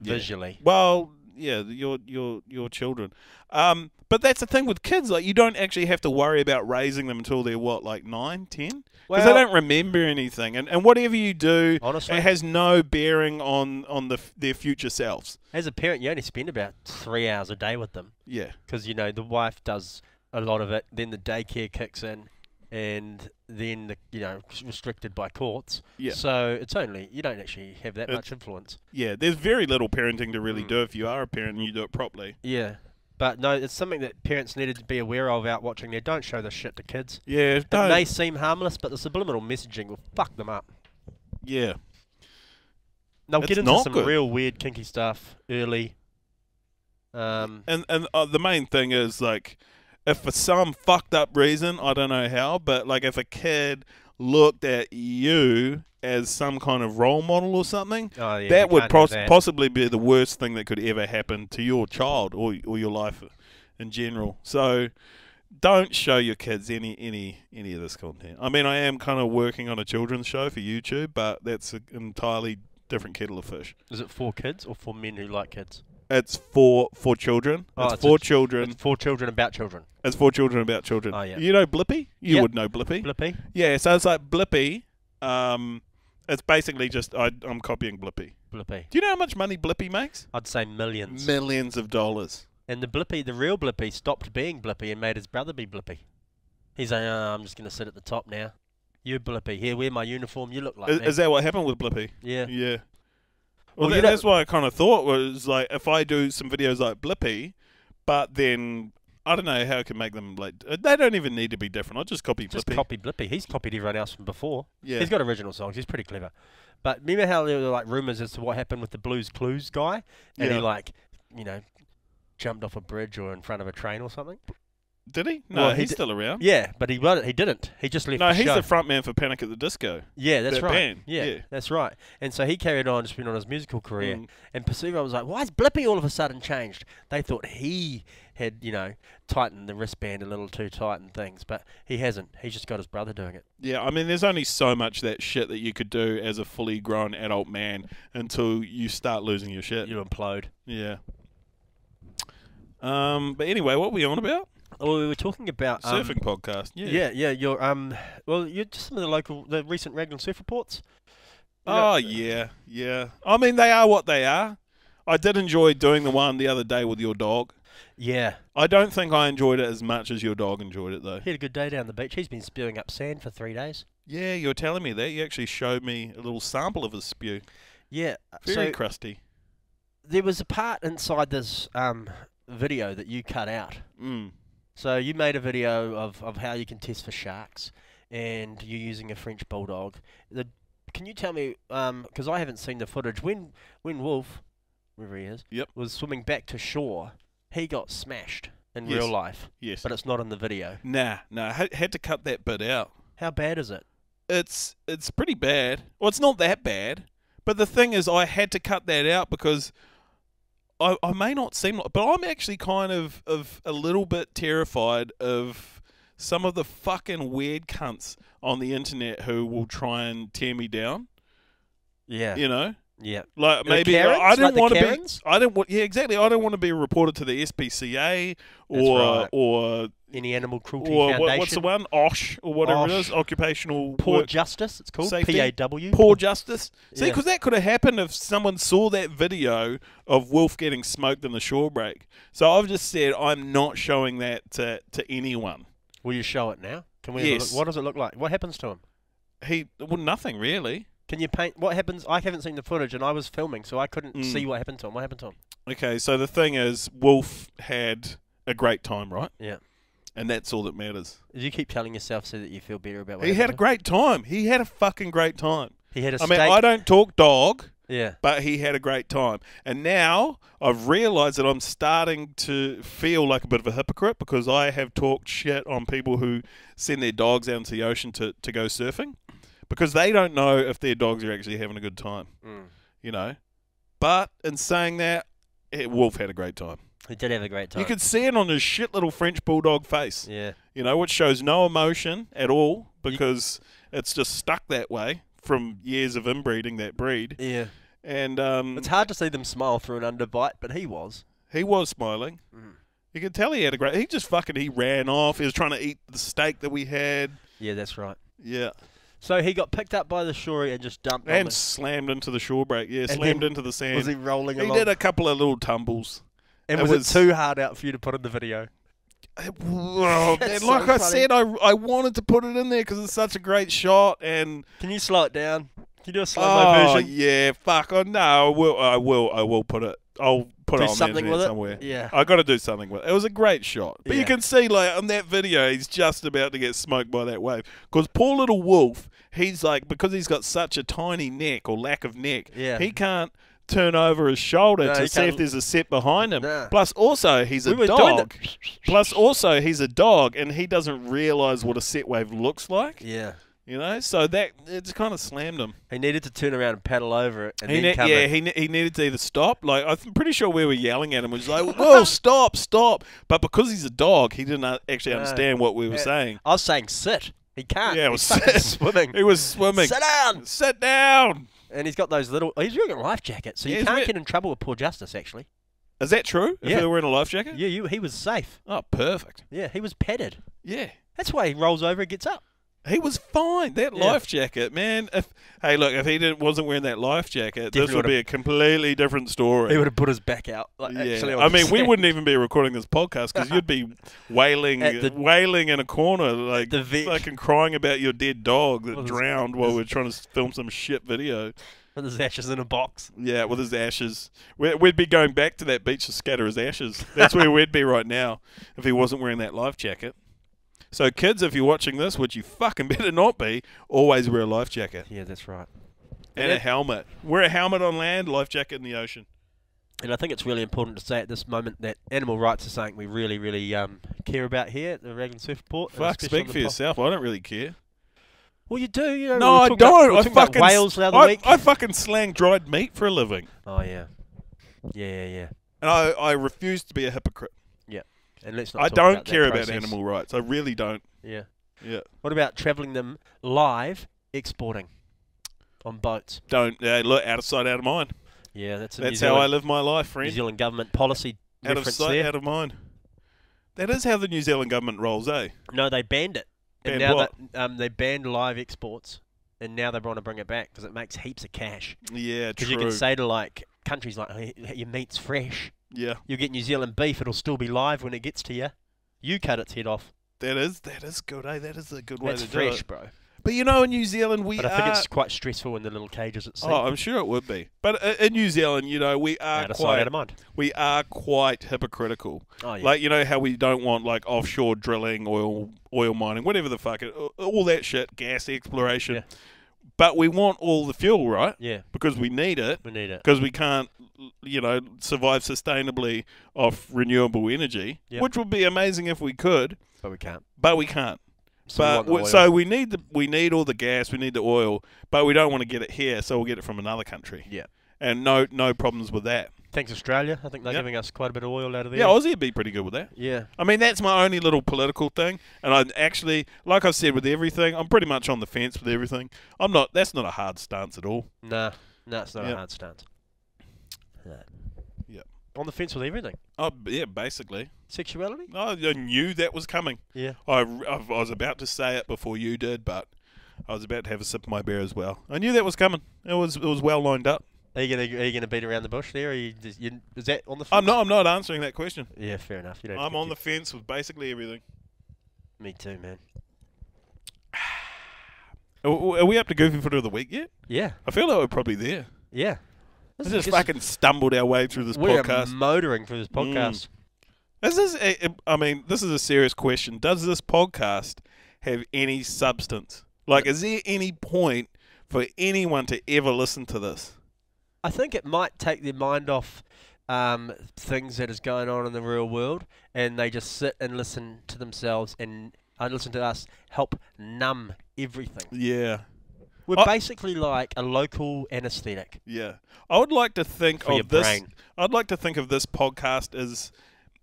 Yeah. visually. Well, yeah, your your your children. Um, but that's the thing with kids. Like, you don't actually have to worry about raising them until they're what, like nine, ten, because they don't remember anything. And and whatever you do, Honestly, it has no bearing on on the their future selves. as a parent, you only spend about three hours a day with them Yeah, because you know the wife does a lot of it. Then the daycare kicks in, and then the you know restricted by courts. yeah, So it's only you don't actually have that It- much influence. yeah. There's very little parenting to really Mm. do if you are a parent and you do it properly. Yeah. But no, it's something that parents needed to be aware of out watching there. Don't show this shit to kids. Yeah, It don't. may seem harmless, but the subliminal messaging will fuck them up. yeah, They'll It's get into some good. real weird kinky stuff early. Um, and and uh, the main thing is like, if for some fucked up reason, I don't know how, but like if a kid looked at you as some kind of role model or something, oh yeah, that would pos- that. possibly be the worst thing that could ever happen to your child or or your life in general. So don't show your kids any any any of this content. I mean, I am kind of working on a children's show for YouTube, but that's an entirely different kettle of fish. Is it for kids or for men who like kids? It's for for children. Oh, it's it's for a- children. It's for children about children. It's for children about children. Oh, yeah. You know Blippy? You Yep. would know Blippy. Blippy. Yeah, so it's like Blippy. Um, it's basically just I, I'm copying Blippy. Blippy. Do you know how much money Blippy makes? I'd say millions. Millions of dollars. and the Blippy, the real Blippy, stopped being Blippy and made his brother be Blippy. He's like, oh, I'm just going to sit at the top now. You Blippy. Here, wear my uniform. You look like Is, me. is that what happened with Blippy? yeah. Yeah. Well, Well, that, that's what I kind of thought was like if I do some videos like Blippy, but then I don't know how I can make them like uh, they don't even need to be different. I'll just copy Just Blippy. copy Blippy. He's copied everyone else from before. yeah. He's got original songs. He's pretty clever. But remember how there were like rumors as to what happened with the Blues Clues guy, and Yeah. he like, you know, jumped off a bridge or in front of a train or something. Did he? No, Well, he he's di- still around. Yeah, but he well, he didn't. He just left. No, the he's show. the front man for Panic at the Disco. Yeah, that's that right. band, Yeah, yeah. that's right. And so he carried on, just went on his musical career. Mm. And Pursuit was like, "Why is Blippy all of a sudden changed?" They thought he had, you know, tightened the wristband a little too tight and things, but he hasn't. He's just got his brother doing it. Yeah, I mean, there's only so much that shit that you could do as a fully grown adult man until you start losing your shit. You implode. Yeah. Um, but anyway, what were we on about? Oh, we were talking about um, Surfing podcast. Yeah. Yeah, yeah. You're um. Well, you're just some of the local, the recent Raglan surf reports. You know, Oh yeah, yeah. I mean, they are what they are. I did enjoy doing the one the other day with your dog. yeah. I don't think I enjoyed it as much as your dog enjoyed it though. He had a good day down the beach. He's been spewing up sand for three days. Yeah, you were telling me that. You actually showed me a little sample of his spew. Yeah. uh, Very so crusty. there was a part inside this um video that you cut out, Mm. So you made a video of, of how you can test for sharks, and you're using a French bulldog. The, can you tell me? Um, because I haven't seen the footage. When when Wolf, wherever he is, Yep. was swimming back to shore, he got smashed in Yes. real life, Yes. but it's not in the video. Nah, nah. Had, had to cut that bit out. How bad is it? It's it's pretty bad. Well, it's not that bad, but the thing is, I had to cut that out because I I may not seem like, but I'm actually kind of of a little bit terrified of some of the fucking weird cunts on the internet who will try and tear me down. Yeah. You know, Yeah. like maybe Karens? I didn't Like want to be. I didn't want. Yeah, exactly. I don't want to be reported to the SPCA or right. or Any animal cruelty or foundation. what's the one? OSH or whatever it OSH. is. Occupational Poor work- justice. It's called Safety? P A W. Paw Justice. See, Yeah. because that could have happened if someone saw that video of Wolf getting smoked in the shore break. So I've just said I'm not showing that to, to anyone. Will you show it now? Can we? Yes. look? What does it look like? What happens to him? He well, nothing really. Can you paint? What happens? I haven't seen the footage, and I was filming, so I couldn't Mm. see what happened to him. What happened to him? Okay, so the thing is, Wolf had a great time, right? Yeah. And that's all that matters. You keep telling yourself so that you feel better about. What He had a great time. He had a fucking great time. He had a I mean, I don't talk dog. yeah. but he had a great time. And now I've realised that I'm starting to feel like a bit of a hypocrite because I have talked shit on people who send their dogs out into the ocean to, to go surfing because they don't know if their dogs are actually having a good time, Mm. you know. But in saying that, eh, Wolf had a great time. He did have a great time. You could see it on his shit little French bulldog face, Yeah. you know, which shows no emotion at all because it's just stuck that way from years of inbreeding that breed. Yeah. And um, It's hard to see them smile through an underbite, but he was. He was smiling. Mm. You could tell he had a great. He just fucking he ran off. He was trying to eat the steak that we had. Yeah, that's right. Yeah, So he got picked up by the shore and just dumped. and the- slammed into the shore break. Yeah, And slammed into the sand. was he rolling He along? did a couple of little tumbles. and it was, was- it too hard out for you to put in the video? Oh, man, like so I funny. said, I, I wanted to put it in there because it's such a great shot. And Can you slow it down? Can you do a slow mo oh version? yeah, fuck. Oh no, I will. I will. I will put it. I'll put Do it on the something internet with it? somewhere. Yeah. I got to do something with it. It was a great shot. But you can see, like, on that video, he's just about to get smoked by that wave. Because poor little Wolf, he's like, because he's got such a tiny neck or lack of neck, Yeah. he can't turn over his shoulder No, to see if there's a set behind him. Plus, also, he's a we doing dog. Plus, also, he's a dog, and he doesn't realize what a set wave looks like. Yeah. You know, so that it's kind of slammed him. He needed to turn around and paddle over it and He then come yeah, he, ne- he needed to either stop. Like I'm pretty sure we were yelling at him. Was like, "Whoa, stop, stop!" But because he's a dog, he didn't uh, actually No. understand what we were Yeah. saying. I was saying sit. He can't. Yeah, it was swimming. He was swimming. Sit down. Sit down. And he's got those little. Oh, he's wearing a life jacket, so you he's can't get in trouble with Paw Justice. Actually, Is that true? If Yeah. they were in a life jacket? yeah, you. He was safe. Oh, perfect. Yeah, he was petted. Yeah. That's why he rolls over and gets up. He was fine. That Yeah. life jacket, man. If hey, look, if he didn't wasn't wearing that life jacket, this would be a completely different story. He would have put his back out. Like, Yeah. actually, I mean, we wouldn't even be recording this podcast because you'd be wailing, the- wailing in a corner, like the fucking crying about your dead dog that drowned while we're trying to film some shit video. with his ashes in a box. Yeah, with his ashes. We'd be going back to that beach to scatter his ashes. That's where we'd be right now if he wasn't wearing that life jacket. So, kids, if you're watching this, which you fucking better not be, always wear a life jacket Yeah, that's right. and a helmet. Wear a helmet on land, life jacket in the ocean. And I think it's really important to say at this moment that animal rights are something we really, really um, care about here at the Raglan Surf Port. Fuck, speak for yourself. I don't really care. Well, you do. You know, No, I don't. were I fucking whales the other I, week. I fucking slang dried meat for a living, Oh yeah, yeah, yeah, yeah. and I, I refuse to be a hypocrite. And let's not. I don't about care about animal rights. I really don't. Yeah. Yeah, What about travelling them live, exporting on boats? don't. Uh, look, out of sight, out of mind. Yeah, that's That's how I live my life, friend. New. Zealand government policy Out of sight, there. out of mind. That is how the New Zealand government rolls, eh? No, they banned it. And Banned now what? that um, they banned live exports, and now they want to bring it back because it makes heaps of cash. Yeah, true. Because you can say to like countries like, your meat's fresh. Yeah, You'll get New Zealand beef, it'll still be live when it gets to you. You cut its head off. that is that is good, eh? That is a good way That's to do fresh, it. bro. But you know, in New Zealand, we But I think it's quite stressful in the little cages at sea. Oh, I'm sure it would be. But uh, in New Zealand, you know, we are out of sight, quite out of mind. we are quite hypocritical. Oh yeah. Like you know how we don't want like offshore drilling, oil oil mining, whatever the fuck, it, all that shit, gas exploration. Yeah. But we want all the fuel, right? yeah, Because we need it. we need it. Because we can't, you know, survive sustainably off renewable energy, Yep. which would be amazing if we could, But we can't. but we can't. So we but we- so we need the we need all the gas, we need the oil, but we don't want to get it here, so we'll get it from another country. Yeah. And no no problems with that. Thanks Australia. I think they're Yep. giving us quite a bit of oil out of there. Yeah, Aussie would be pretty good with that. yeah. I mean, that's my only little political thing, and I actually, like I've said with everything, I'm pretty much on the fence with everything. I'm not. That's not a hard stance at all. Nah, no, it's not Yep. a hard stance. Yep. On the fence with everything. Oh, yeah, basically. Sexuality. I I knew that was coming. Yeah. I, I was about to say it before you did, but I was about to have a sip of my beer as well. I knew that was coming. It was it was well lined up. Are you gonna Are you gonna beat around the bush there? Or you, just, you is that on the? Fence? I'm not. I'm not answering that question. Yeah, fair enough. You don't. I'm on the fence with basically everything. Me too, man. Are, are we up to Goofy Footer of the Week yet? Yeah. I feel like we're probably there. Yeah. We This just is- fucking stumbled our way through this we're podcast. motoring through this Mm. podcast. This is, a, I mean, this is a serious question. Does this podcast have any substance? Like, is there any point for anyone to ever listen to this? I think it might take their mind off um, things that is going on in the real world, and they just sit and listen to themselves and uh, listen to us help numb everything. Yeah, We're I- basically like a local anaesthetic yeah. I would like to think of this. brain. I'd like to think of this podcast as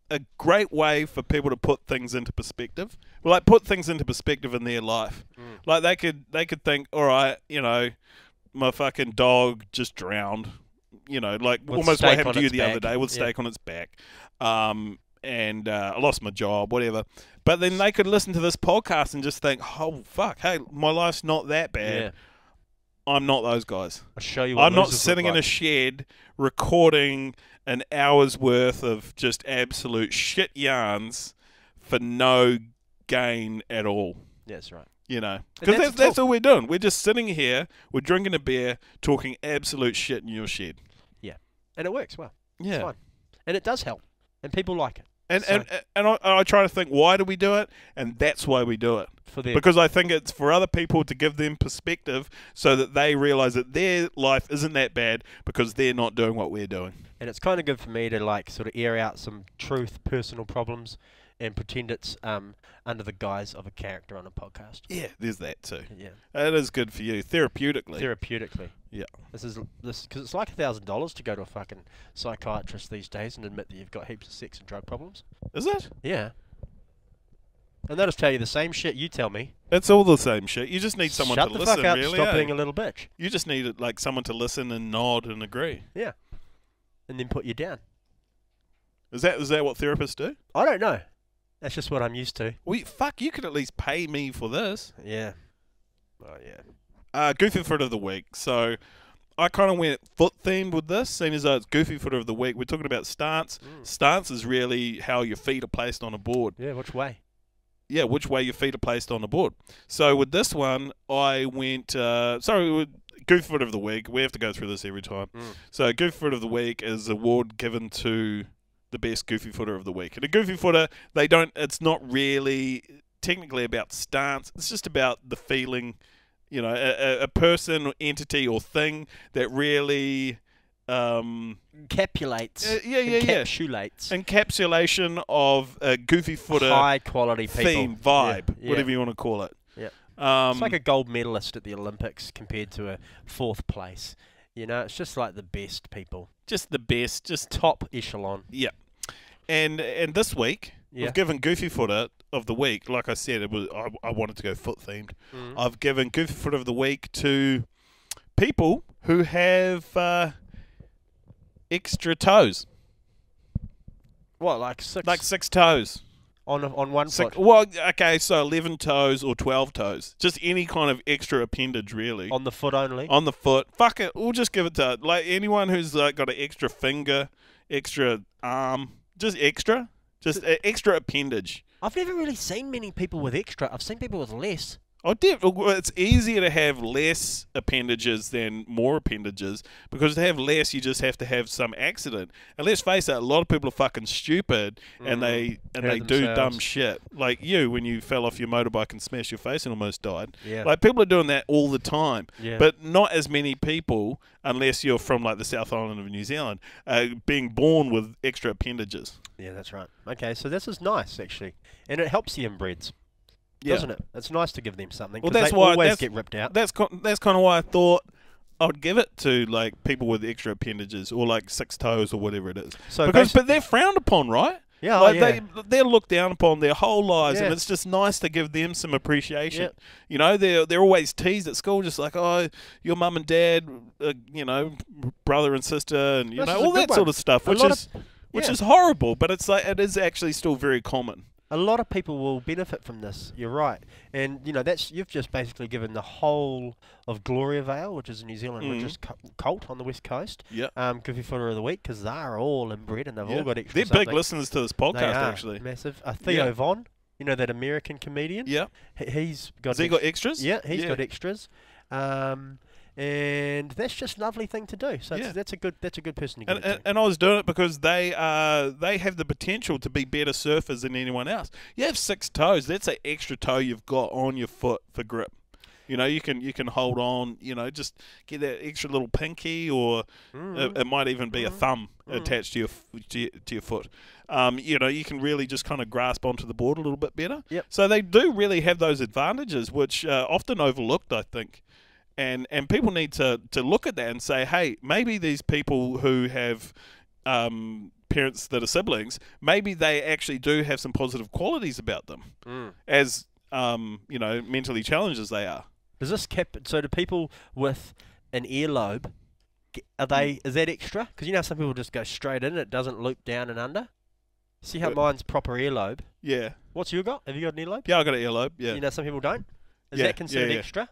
a great way for people to put things into perspective. Well, Like, put things into perspective in their life. Mm. Like, they could they could think, all right, you know, my fucking dog just drowned. You know, like With almost what happened to you the other day with Yeah. steak on its back. Um, and uh, I lost my job, whatever. But then they could listen to this podcast and just think, oh fuck, hey, my life's not that bad. Yeah. I'm not those guys. I'll show you what I'm not sitting in a shed recording an hour's worth of just absolute shit yarns for no gain at all. That's right. You know, because that's that's, that's all we're doing. We're just sitting here, we're drinking a beer, talking absolute shit in your shed. Yeah, and it works well. It's Yeah, fine. And it does help. And people like it. and So- and and I, I try to think why do we do it, and that's why we do it. For them. Because I think it's for other people to give them perspective, so that they realize that their life isn't that bad because they're not doing what we're doing. and it's kind of good for me to like sort of air out some truth, personal problems, and pretend it's um, under the guise of a character on a podcast. Yeah, there's that too. Yeah, It is good for you therapeutically. therapeutically. Yeah. This is this because it's like a thousand dollars to go to a fucking psychiatrist these days and admit that you've got heaps of sex and drug problems. Is it? Yeah. And they'll just tell you the same shit you tell me. It's all the same shit. You just need someone Shut to the listen. fuck up. really, stop eh? being a little bitch. You just need like someone to listen and nod and agree. Yeah. And then put you down. Is that is that what therapists do? I don't know. That's just what I'm used to. We fuck. You could at least pay me for this. Yeah. Oh yeah. Uh, Goofy Foot of the Week. So I kind of went foot themed with this, seeing as though it's Goofy Foot of the Week. We're talking about stance. Mm. Stance is really how your feet are placed on a board. Yeah. Which way? Yeah, which way your feet are placed on a board. So with this one, I went. Uh, sorry, Goofy Foot of the Week. We have to go through this every time. Mm. So Goofy Foot of the Week is award given to the best Goofy Footer of the week. And a Goofy Footer, they don't. It's not really technically about stance. It's just about the feeling. You know, a, a- person, entity, or thing that really. Um, Encapsulates. uh, yeah, yeah, yeah. Encapsulates. Encapsulation of a Goofy Footer High quality people. theme, vibe, Yeah, yeah. whatever you want to call it. Yeah. Um, It's like a gold medalist at the Olympics compared to a fourth place. You know, it's just like the best people, just the best. Just top echelon. Yeah. And and this week Yeah. we've given Goofy Footer of the week. Like I said, it was I, I wanted to go foot themed. Mm. I've given Goofy Foot of the Week to people who have uh, extra toes, What, like six? like six toes. On on one Six, foot. well, okay, so eleven toes or twelve toes, just any kind of extra appendage, really, On the foot only. on the foot. Fuck it, we'll just give it to like anyone who's like got an extra finger, extra arm, just extra, just extra appendage. I've never really seen many people with extra. I've seen people with less. Oh, it's easier to have less appendages than more appendages because to have less, you just have to have some accident. And let's face it, a lot of people are fucking stupid and Mm. they and they do dumb shit. Like you when you fell off your motorbike and smashed your face and almost died. Yeah. Like people are doing that all the time, yeah. but not as many people, unless you're from like the South Island of New Zealand, uh, being born with extra appendages. yeah, that's right. Okay, so this is nice actually, and it helps the inbreds, Yeah. doesn't it? It's nice to give them something. Well, that's they why- always that's- get ripped out. That's that's kind of why I thought I would give it to like people with extra appendages or like six toes or whatever it is. So because but they're frowned upon, right? yeah, like oh, yeah. they they're looked down upon their whole lives, and it's just nice to give them some appreciation. Yep. You know, they're they're always teased at school, just like oh, your mum and dad, uh, you know, brother and sister, and you This know all that sort of stuff, A which is which yeah. is horrible, but it's like it is actually still very common. A lot of people will benefit from this. You're right, and you know that's you've just basically given the whole of Gloriavale, which is a New Zealand richest co- cult on the west coast. Yeah, Um, Goofy Footer of the week because they're all inbred and they've Yeah. all got extra. They're something. big listeners to this podcast, They are actually. massive. Uh, Theo Yeah. Von, you know that American comedian. Yeah. He- he's got. Has he got extras? Yeah, he's Yeah. got extras. Um, and that's just a lovely thing to do. So Yeah. that's a good that's a good person to And, and, and I was doing it because they uh they have the potential to be better surfers than anyone else. You have six toes. That's an extra toe you've got on your foot for grip. You know, you can you can hold on. You know, just get that extra little pinky, or. Mm. it, it might even be a Mhm. thumb Mhm. attached to your, to your to your foot. Um, you know, you can really just kind of grasp onto the board a little bit better. Yep. So they do really have those advantages, which uh, often overlooked, I think. And and people need to to look at that and say, hey, maybe these people who have um, parents that are siblings, maybe they actually do have some positive qualities about them, Mm. as um, you know, mentally challenged as they are. Does this cap? So do people with an earlobe? Are they? Mm. Is that extra? Because you know some people just go straight in. It doesn't loop down and under. See how mine's proper earlobe. Yeah, What's you got? Have you got an earlobe? yeah, I got an earlobe. Yeah, You know some people don't. Is Yeah, that considered yeah, yeah. extra?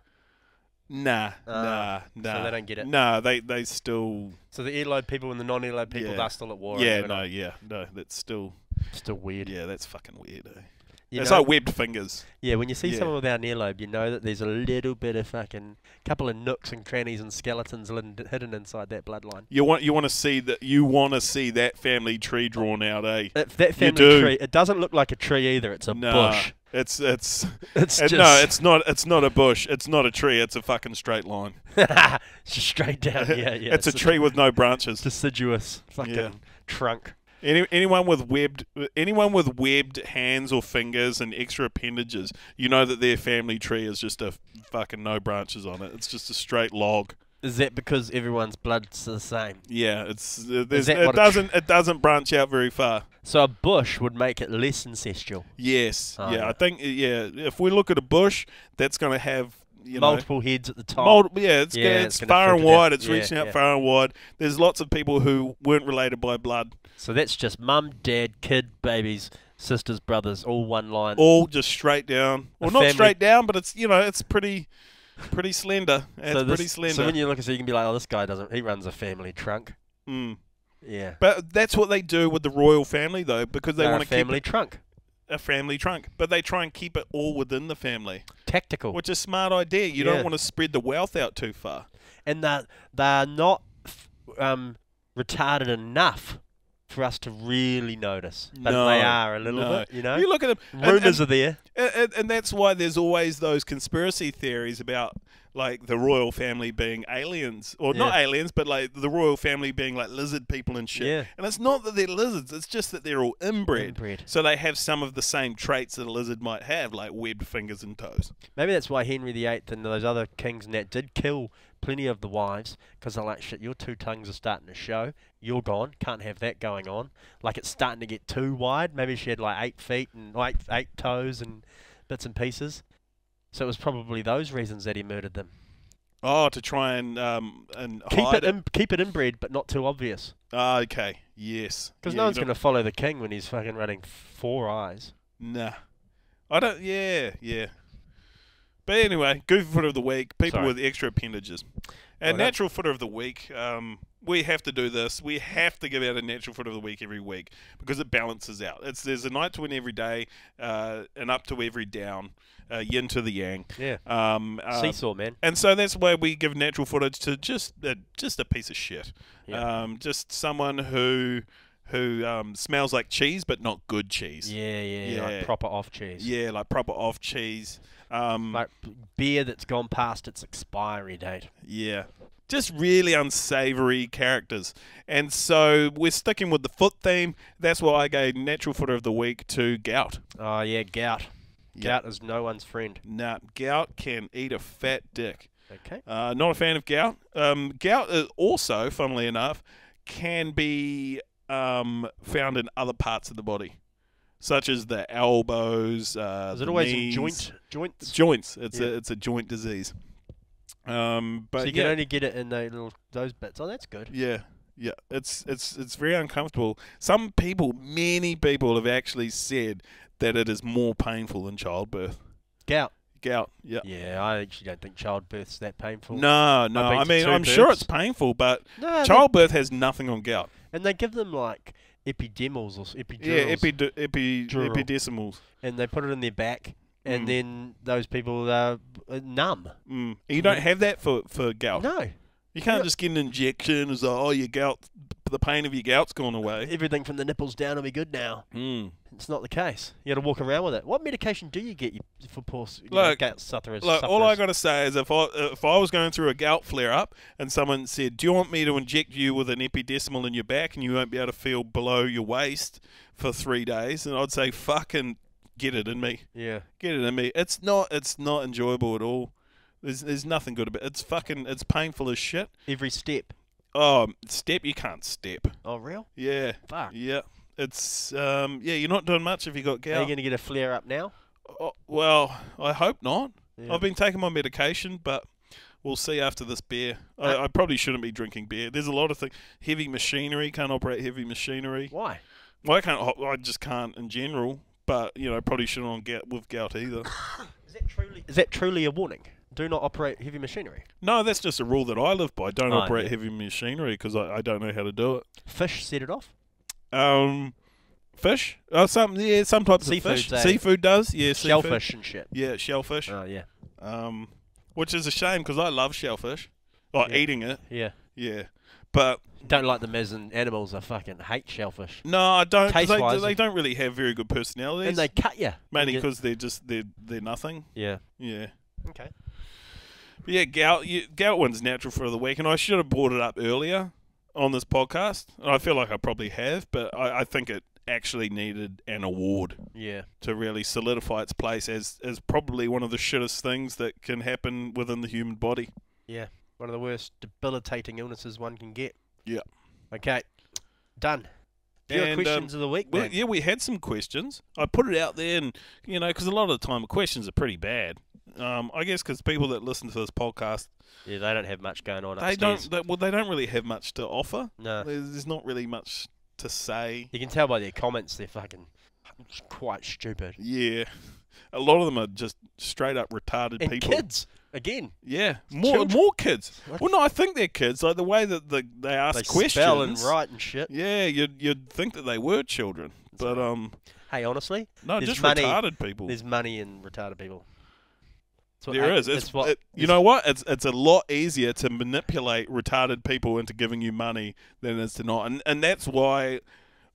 Nah, Ah, nah, so they don't get it. Nah, they they still. So the earlobe people and the non-earlobe people, Yeah. they're still at war. yeah, no, yeah, no. That's still. Still weird. Yeah, that's fucking weird. Eh? You it's know? like webbed fingers. Yeah, when you see Yeah. someone without an earlobe, you know that there's a little bit of fucking couple of nooks and crannies and skeletons hidden inside that bloodline. You want you want to see that you want to see that family tree drawn out, eh? If that family do. tree, it doesn't look like a tree either. It's a Nah, bush. It's it's It's uh, just no, it's not. It's not a bush. It's not a tree. It's a fucking straight line. it's just straight down. Yeah, yeah. it's a tree with no branches. deciduous fucking Yeah. trunk. Any, anyone with webbed anyone with webbed hands or fingers and extra appendages, you know that their family tree is just a fucking no branches on it. It's just a straight log. Is that because everyone's blood's the same? Yeah, it's uh, it doesn't it doesn't branch out very far. So a bush would make it less ancestral. Yes, Oh, yeah, yeah. I think yeah. If we look at a bush, that's going to have you know Multiple heads at the top. Multiple, yeah, it's, Yeah, it's, it's far and wide. It's Yeah, reaching out yeah. far and wide. There's lots of people who weren't related by blood, So that's just mum, dad, kid, babies, sisters, brothers, all one line. all just straight down. Well, A not family- straight down, but it's you know it's pretty, pretty slender. It's so pretty slender. So when you look at it, you can be like, oh, this guy doesn't. He runs a family trunk. Mm. Yeah. But that's what they do with the royal family, though, because they want a to keep family trunk. A family trunk. But they try and keep it all within the family, Tactical. which is a smart idea. You Yeah. don't want to spread the wealth out too far. and they're, they're not um, retarded enough for us to really notice. But No, they are a little no. bit, you know. You look at them. Rumours and- are there. And, and, and that's why there's always those conspiracy theories about like the royal family being aliens, or not aliens, but like the royal family being like lizard people and shit. Yeah. And it's not that they're lizards; it's just that they're all inbred. Inbred. So they have some of the same traits that a lizard might have, like webbed fingers and toes. Maybe that's why Henry VIII and those other kings and that did kill plenty of the wives because they're like, shit, your two tongues are starting to show. You're gone. Can't have that going on. Like it's starting to get too wide. Maybe she had like eight feet and like eight toes and bits and pieces. So it was probably those reasons that he murdered them. Oh, to try and um and Keep hide it, in, keep it inbred, but not too obvious. Ah, okay. Yes. Because Yeah, no one's going to follow the king when he's fucking running four eyes. Nah. I don't. Yeah. Yeah. But anyway, goofy footer of the week. People Sorry. with extra appendages. And Okay. natural footer of the week. Um, we have to do this. We have to give out a natural footer of the week every week because it balances out. It's there's a night to win every day, uh, and up to every down, uh, yin to the yang. Yeah. Um, uh, Seesaw, man. and so that's why we give natural footage to just uh, just a piece of shit. Yeah. Um, just someone who who um, smells like cheese but not good cheese. Yeah, yeah, yeah. Yeah. Like proper off cheese. Yeah, like proper off cheese. Um, Like beer that's gone past its expiry date. yeah. Just really unsavory characters. And so we're sticking with the foot theme. That's why I gave natural footer of the week to Gout. Oh yeah, gout. Yep. Gout is no one's friend. Nah, Gout can eat a fat dick. Okay. Uh, not a fan of gout. Um, gout is also, funnily enough, can be um, found in other parts of the body, such as the elbows. Uh, Is it always knees, joint joints? Joints. It's Yeah. a it's a joint disease. Um, but so you yeah, can only get it in those little those bits. Oh, that's good. yeah, yeah. It's it's it's very uncomfortable. Some people, many people, have actually said that it is more painful than childbirth. Gout. Gout. Yeah. Yeah, I actually don't think childbirth's that painful. No, no. I mean, I'm sure it's painful, but no childbirth has nothing on gout. and they give them like epidemals or epidurals, Yeah, epi, epi, Dural. epidecimals. and they put it in their back, and Mm. then those people are uh, numb. Mm. You don't have that for, for gout. No, You can't Yeah. just get an injection. It's like, oh, your gout, the pain of your gout's gone away. everything from the nipples down will be good now. Mm. It's not the case. You got to walk around with it. What medication do you get for poor s- you know, Look, gout sufferers? Look, all I got to say is if I if I was going through a gout flare up and someone said, "Do you want me to inject you with an epidecimal in your back and you won't be able to feel below your waist for three days?" and I'd say, "Fucking get it in me, Yeah. get it in me." It's not it's not enjoyable at all. There's there's nothing good about it. It's fucking it's painful as shit. Every step. Oh, step you can't step. Oh, real? Yeah, Fuck. yeah. It's um yeah. You're not doing much if you got gout. Are you going to get a flare up now? Oh, well, I hope not. Yeah. I've been taking my medication, but we'll see after this beer. I, Uh, I probably shouldn't be drinking beer. There's a lot of things. Heavy machinery can't operate heavy machinery. Why? Well, I can't. I just can't in general. But you know, probably shouldn't on gout with gout either. Is that truly? Is that truly a warning? Do not operate heavy machinery. No, that's just a rule that I live by. Don't Oh, operate yeah. heavy machinery because I, I don't know how to do it. Fish set it off. Um, fish. Oh, some yeah, some types Seafood, of fish. Seafood does. Yeah, seafood. Shellfish and shit. Yeah, shellfish. Oh yeah. Um, which is a shame because I love shellfish. Like Yeah. eating it. Yeah. Yeah, but Don't like them as in animals. I fucking hate shellfish. No, I don't. 'cause They, Taste-wise- they don't really have very good personalities. And they cut you. mainly because they're just they're they're nothing. Yeah. Yeah. Okay. But yeah, gout. You, gout one's natural for the week, and I should have brought it up earlier on this podcast. And I feel like I probably have, but I, I think it actually needed an award Yeah. to really solidify its place as as probably one of the shittest things that can happen within the human body. Yeah. One of the worst debilitating illnesses one can get. Yeah. Okay. Done. Your And, um, questions of the week, Well, yeah, we had some questions. I put it out there, and you know, because a lot of the time the questions are pretty bad. Um, I guess because people that listen to this podcast, Yeah, they don't have much going on they upstairs. don't. They, well, they don't really have much to offer. No. There's, there's not really much to say. You can tell by their comments they're fucking quite stupid. Yeah, a lot of them are just straight up retarded And people. kids, again. Yeah, more Children. more kids. What? Well, no, I think they're kids. Like the way that the, they ask They questions. spell and write and shit. Yeah, you'd you'd think that they were children, but um, Hey, honestly, no, just money- retarded people. there's money in retarded people. There I- is. It's, what, it- you know what? It's it's a lot easier to manipulate retarded people into giving you money than it is to not, and and that's why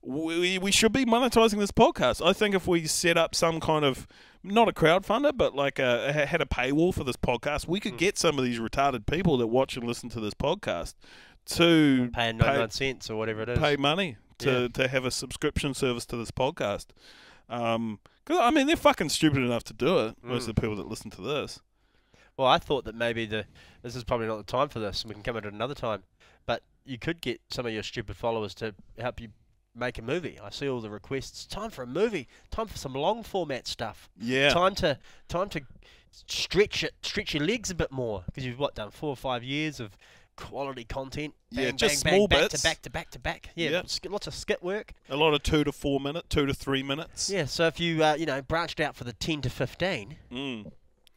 we we should be monetizing this podcast. I think if we set up some kind of not a crowdfunder, but like a, had a paywall for this podcast, we could Mm. get some of these retarded people that watch and listen to this podcast to pay- 99 cents or whatever it is. pay money to, Yeah. to have a subscription service to this podcast. Um 'cause I mean, they're fucking stupid enough to do it. Most Mm. of the people that listen to this. Well, I thought that maybe the this is probably not the time for this. And we can come at it another time. But you could get some of your stupid followers to help you make a movie. I see all the requests. Time for a movie. Time for some long format stuff. Yeah. Time to time to stretch it, stretch your legs a bit more because you've what done four or five years of quality content. Yeah, just bang, small bang, bits. back to back to back to back. Yeah, Yep. lots of skit work. A lot of two to four minute, two to three minutes. Yeah, so if you uh, you know branched out for the ten to fifteen, Mm.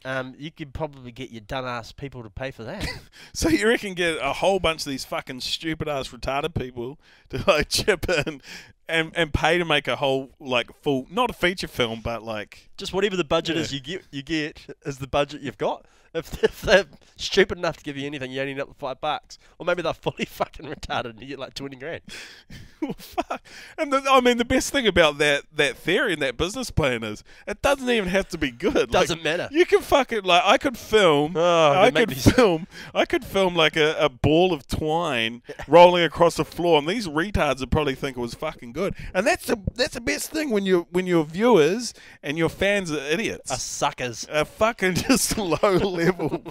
Um, you could probably get your dumb ass people to pay for that. So you reckon get a whole bunch of these fucking stupid ass retarded people to like chip in and and pay to make a whole like full not a feature film but like Just whatever the budget Yeah. is you get, you get is the budget you've got. If, if they're stupid enough to give you anything, you only end up with five bucks. Or maybe they're fully fucking retarded and you get like 20 grand. well, fuck. And the, I mean the best thing about that that theory and that business plan is it doesn't even have to be good. Like, Doesn't matter. You can fucking like I could film. Oh, I could film. I could film like a, a ball of twine rolling across the floor, and these retards would probably think it was fucking good. And that's the that's the best thing when you when your viewers and your fans are idiots, Us suckers. are fucking just low level.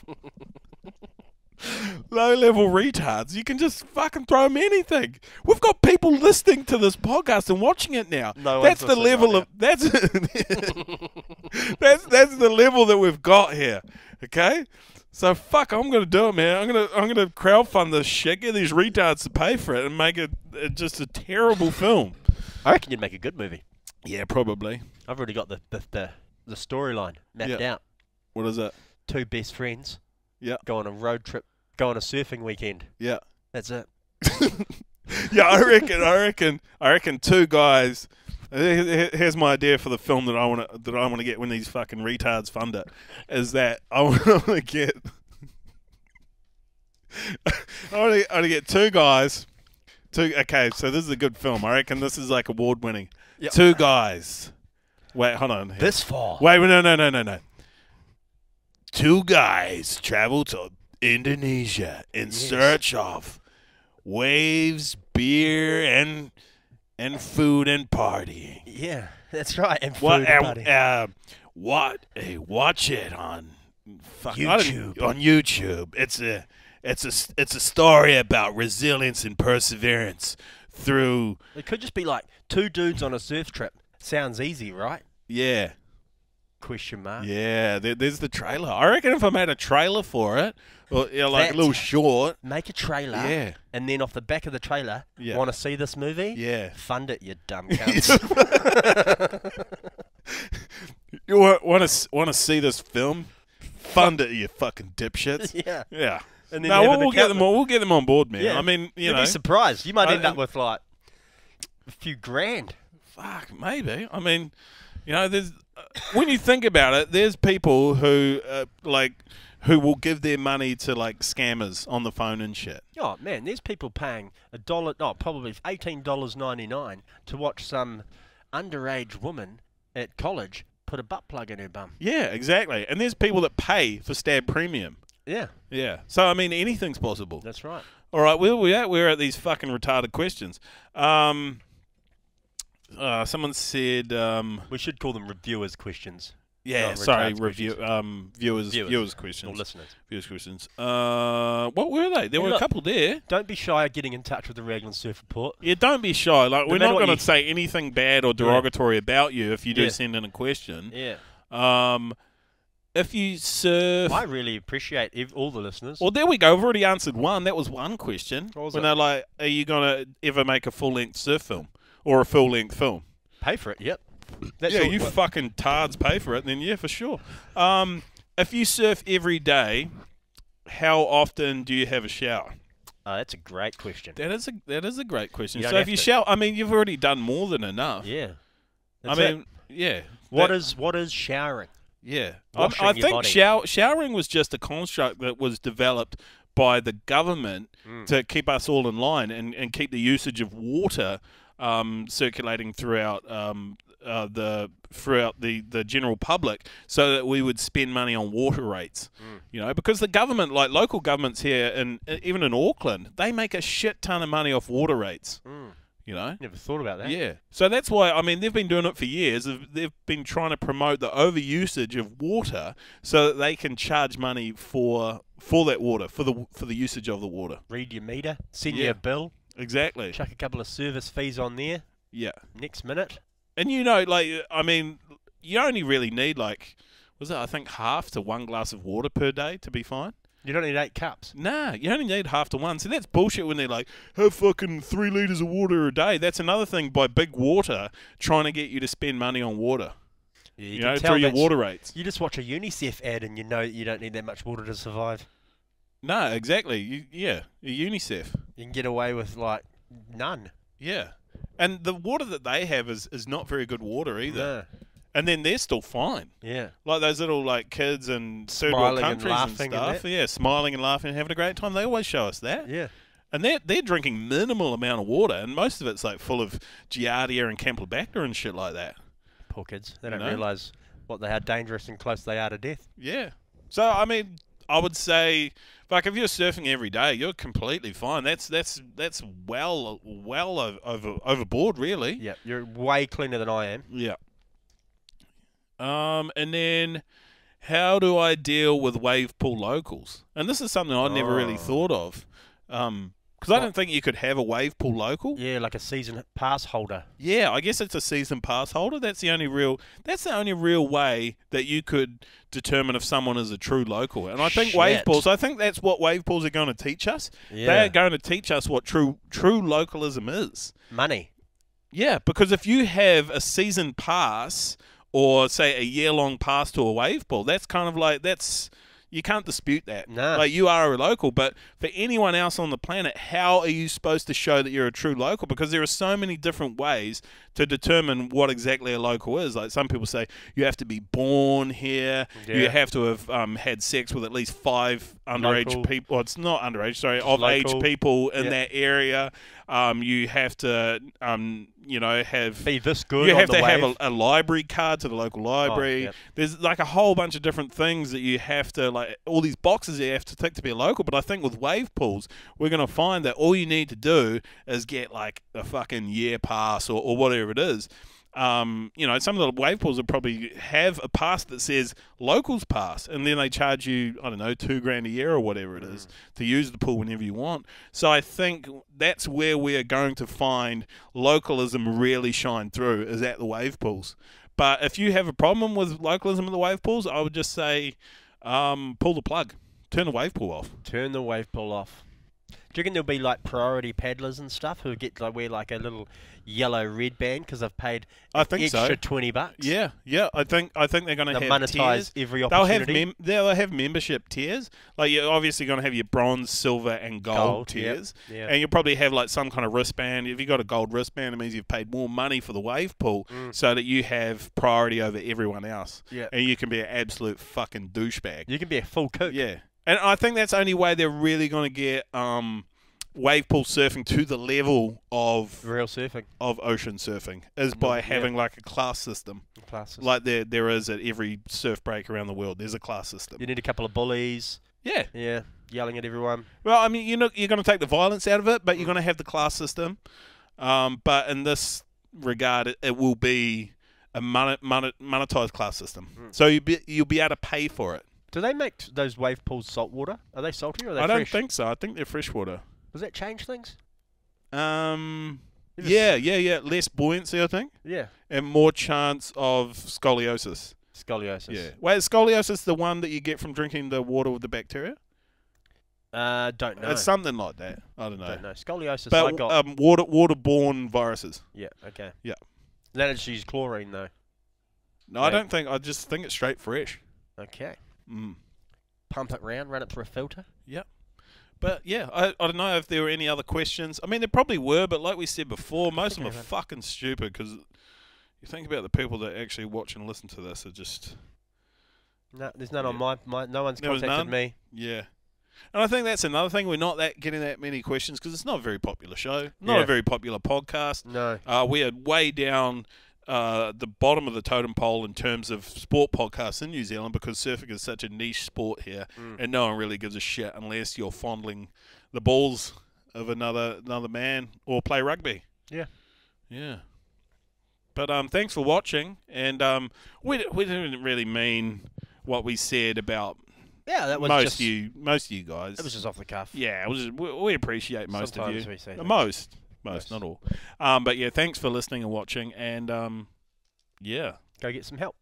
Low level retards. You can just fucking throw them anything. We've got people listening to this podcast and watching it now. No that's the level right of that's that's that's the level that we've got here. Okay? So fuck, I'm gonna do it, man. I'm gonna I'm gonna crowdfund this shit, get these retards to pay for it, and make it uh, just a terrible film. I reckon you'd make a good movie. Yeah, probably. I've already got the the, the, the storyline mapped Yeah. out. What is it? Two best friends. Yeah. Go on a road trip. Go on a surfing weekend. Yeah. That's it. yeah, I reckon. I reckon. I reckon two guys. here- here- Here's my idea for the film that I want to that I want to get when these fucking retards fund it. Is that I want to get. I want to, I want to get two guys. Two. Okay, so this is a good film. I reckon this is like award winning. Yep. Two guys. Wait, hold on. This fall. Wait, no, no, no, no, no. Two guys travel to Indonesia in Yes. search of waves, beer, and and food and partying. Yeah, that's right. And What? food Uh, buddy. uh, what? Hey, watch it on fuck, YouTube. On YouTube, it's a it's a it's a story about resilience and perseverance through It could just be like two dudes on a surf trip. Sounds easy, right? yeah. Question mark. Yeah, there, there's the trailer. I reckon if I made a trailer for it, or yeah, like a little short, Make a trailer. Yeah. And then off the back of the trailer, Yeah. want to see this movie? yeah. Fund it, you dumb cunts. You want want to want to see this film? Fund it, you fucking dipshits. yeah. Yeah. And then No, we'll, we'll get them. On, we'll get them on board, man. Yeah. I mean, you You'd know, be surprised. You might I- end up with like a few grand. fuck, maybe. I mean, you know, there's uh, when you think about it, there's people who uh, like who will give their money to like scammers on the phone and shit. Oh man, there's people paying a dollar, no, probably eighteen dollars ninety nine to watch some underage woman at college put a butt plug in her bum. Yeah, exactly. And there's people that pay for Stab Premium. Yeah, Yeah. So I mean, anything's possible. that's right. All right, where we at? We're at these fucking retarded questions. Um, uh, someone said, um, We should call them reviewers' questions yeah, Not sorry, retarded review, questions. um, viewers, viewers, Viewers. or listeners. viewers questions. Uh, what were they? There Hey, were a couple there. Don't be shy of getting in touch with the Raglan Surf Report. Yeah, don't be shy. Like, No we're not what going you- to say anything bad or derogatory about you if you do Yeah. send in a question. Yeah, Um, if you surf, I really appreciate ev- all the listeners. Well, there we go. We've already answered one. That was one question. What was when it? they're like, "Are you gonna ever make a full length surf film or a full length film?" Pay for it. Yep. That's yeah, all- you fucking tards pay for it. Then yeah, for sure. Um, if you surf every day, how often do you have a shower? Oh, that's a great question. That is a that is a great question. You so if you to. shower, I mean, you've already done more than enough. Yeah. I That's it. mean, yeah. what that- is what is showering? Yeah, I, I think shower, showering was just a construct that was developed by the government Mm. to keep us all in line and, and keep the usage of water um, circulating throughout um, uh, the throughout the, the general public, so that we would spend money on water rates. Mm. You know, because the government, like local governments here, and even in Auckland, they make a shit ton of money off water rates. Mm. You know. Never thought about that. Yeah. So that's why I mean they've been doing it for years. They've, they've been trying to promote the overusage of water so that they can charge money for for that water for the for the usage of the water. Read your meter, send Yeah. you a bill, Exactly. chuck a couple of service fees on there. Yeah. Next minute, And you know, like I mean, you only really need like was it I think half to one glass of water per day to be fine. You don't need eight cups. Nah, you only need half to one. So that's bullshit when they're like, have fucking three litres of water a day. That's another thing by Big Water trying to get you to spend money on water. Yeah, You, can know, tell through your water rates. You just watch a UNICEF ad and you know you don't need that much water to survive. No, exactly. You, yeah, your UNICEF. You can get away with like none. Yeah. And the water that they have is, is not very good water either. No. And then they're still fine. Yeah. Like those little like kids in third world and countries and, and stuff. that. yeah, smiling and laughing and having a great time. They always show us that. Yeah. And they're they're drinking minimal amount of water, and most of it's like full of Giardia and Campylobacter and shit like that. Poor kids. They don't know? realise what they how dangerous and close they are to death. Yeah. So I mean, I would say, like, if you're surfing every day, you're completely fine. That's that's that's well well over overboard, really. Yeah. You're way cleaner than I am. Yeah. Um, and then how do I deal with wave pool locals? And this is something I never really Oh. thought of. Um, because I don't think you could have a wave pool local. Yeah, like a season pass holder. Yeah, I guess it's a season pass holder. That's the only real. That's the only real way that you could determine if someone is a true local. And I think wave Shit. pools. I think that's what wave pools are going to teach us. Yeah. They're going to teach us what true true localism is. Money. Yeah, because if you have a season pass or say a year long pass to a wave pool, that's kind of like that's you can't dispute that. No. Like you are a local, but for anyone else on the planet, how are you supposed to show that you're a true local? Because there are so many different ways to determine what exactly a local is. Like some people say you have to be born here, you have to have um, had sex with at least five underage Local. people. Well, it's not underage, sorry, of age people in Yeah. that area. Um, you have to, um, you know, have Be this good. you have to have a, a library card to the local library. yep. There's like a whole bunch of different things that you have to like all these boxes you have to tick to be a local. But I think with wave pools, we're gonna find that all you need to do is get like a fucking year pass or, or whatever it is. Um, you know, some of the wave pools will probably have a pass that says locals pass, and then they charge you, I don't know, two grand a year or whatever it is to use the pool whenever you want. So I think that's where we are going to find localism really shine through is at the wave pools. But if you have a problem with localism at the wave pools, I would just say um, pull the plug, turn the wave pool off. Turn the wave pool off. Do you reckon there'll be like priority paddlers and stuff who get like wear like a little yellow red band because they've paid I think extra so. twenty bucks? Yeah, yeah. I think I think they're going to monetize tiers. every They'll have opportunity. mem- they'll have membership tiers. Like you're obviously going to have your bronze, silver, and gold, Gold, yep, tiers, yeah. and you'll probably have like some kind of wristband. If you've got a gold wristband, it means you've paid more money for the wave pool, Mm. so that you have priority over everyone else, Yeah. and you can be an absolute fucking douchebag. You can be a full cook. Yeah, and I think that's the only way they're really going to get um, wave pool surfing to the level of Real surfing of ocean surfing is by yeah. having like a class system, classes. like there there is at every surf break around the world. There's a class system. you need a couple of bullies. Yeah. Yeah, yelling at everyone. Well, I mean, you know, you're going to take the violence out of it, but you're going to have the class system. Um, but in this regard, it, it will be a monet, monet, monetized class system. Mm. So you be, you'll be able to pay for it. Do they make t- those wave pools saltwater? Are they salty or are they fresh? I don't fresh? think so. I think they're freshwater. Does that change things? Um, yeah, yeah, yeah. Less buoyancy, I think, Yeah. and more chance of scoliosis. Scoliosis. Yeah. Wait, is scoliosis the one that you get from drinking the water with the bacteria? Uh, don't know. It's something like that. I don't know. Don't know. Scoliosis. I But got. um, water waterborne viruses. yeah. Okay. yeah. Then it's use chlorine though. No, I Right. don't think. I just think it's straight fresh. Okay. Mm. Pump it round, run it through a filter. Yep. But yeah, I, I don't know if there were any other questions. I mean, there probably were, but like we said before, most of them are fucking stupid because you think about the people that actually watch and listen to this are just No, there's none on my, my. No one's There contacted me. yeah. And I think that's another thing. We're not that getting that many questions because it's not a very popular show, not Yeah. a very popular podcast. No. Uh, we are way down uh, the bottom of the totem pole in terms of sport podcasts in New Zealand because surfing is such a niche sport here, Mm. and no one really gives a shit unless you're fondling the balls of another another man or play rugby. Yeah. Yeah. But um, thanks for watching, and um, we we didn't really mean what we said about Yeah, that was most just. you most of you guys. It was just off the cuff. yeah, it was just, we, we appreciate most Sometimes of you. we say things. Most, most, not all. Um, but yeah, thanks for listening and watching, and um, yeah, Go get some help.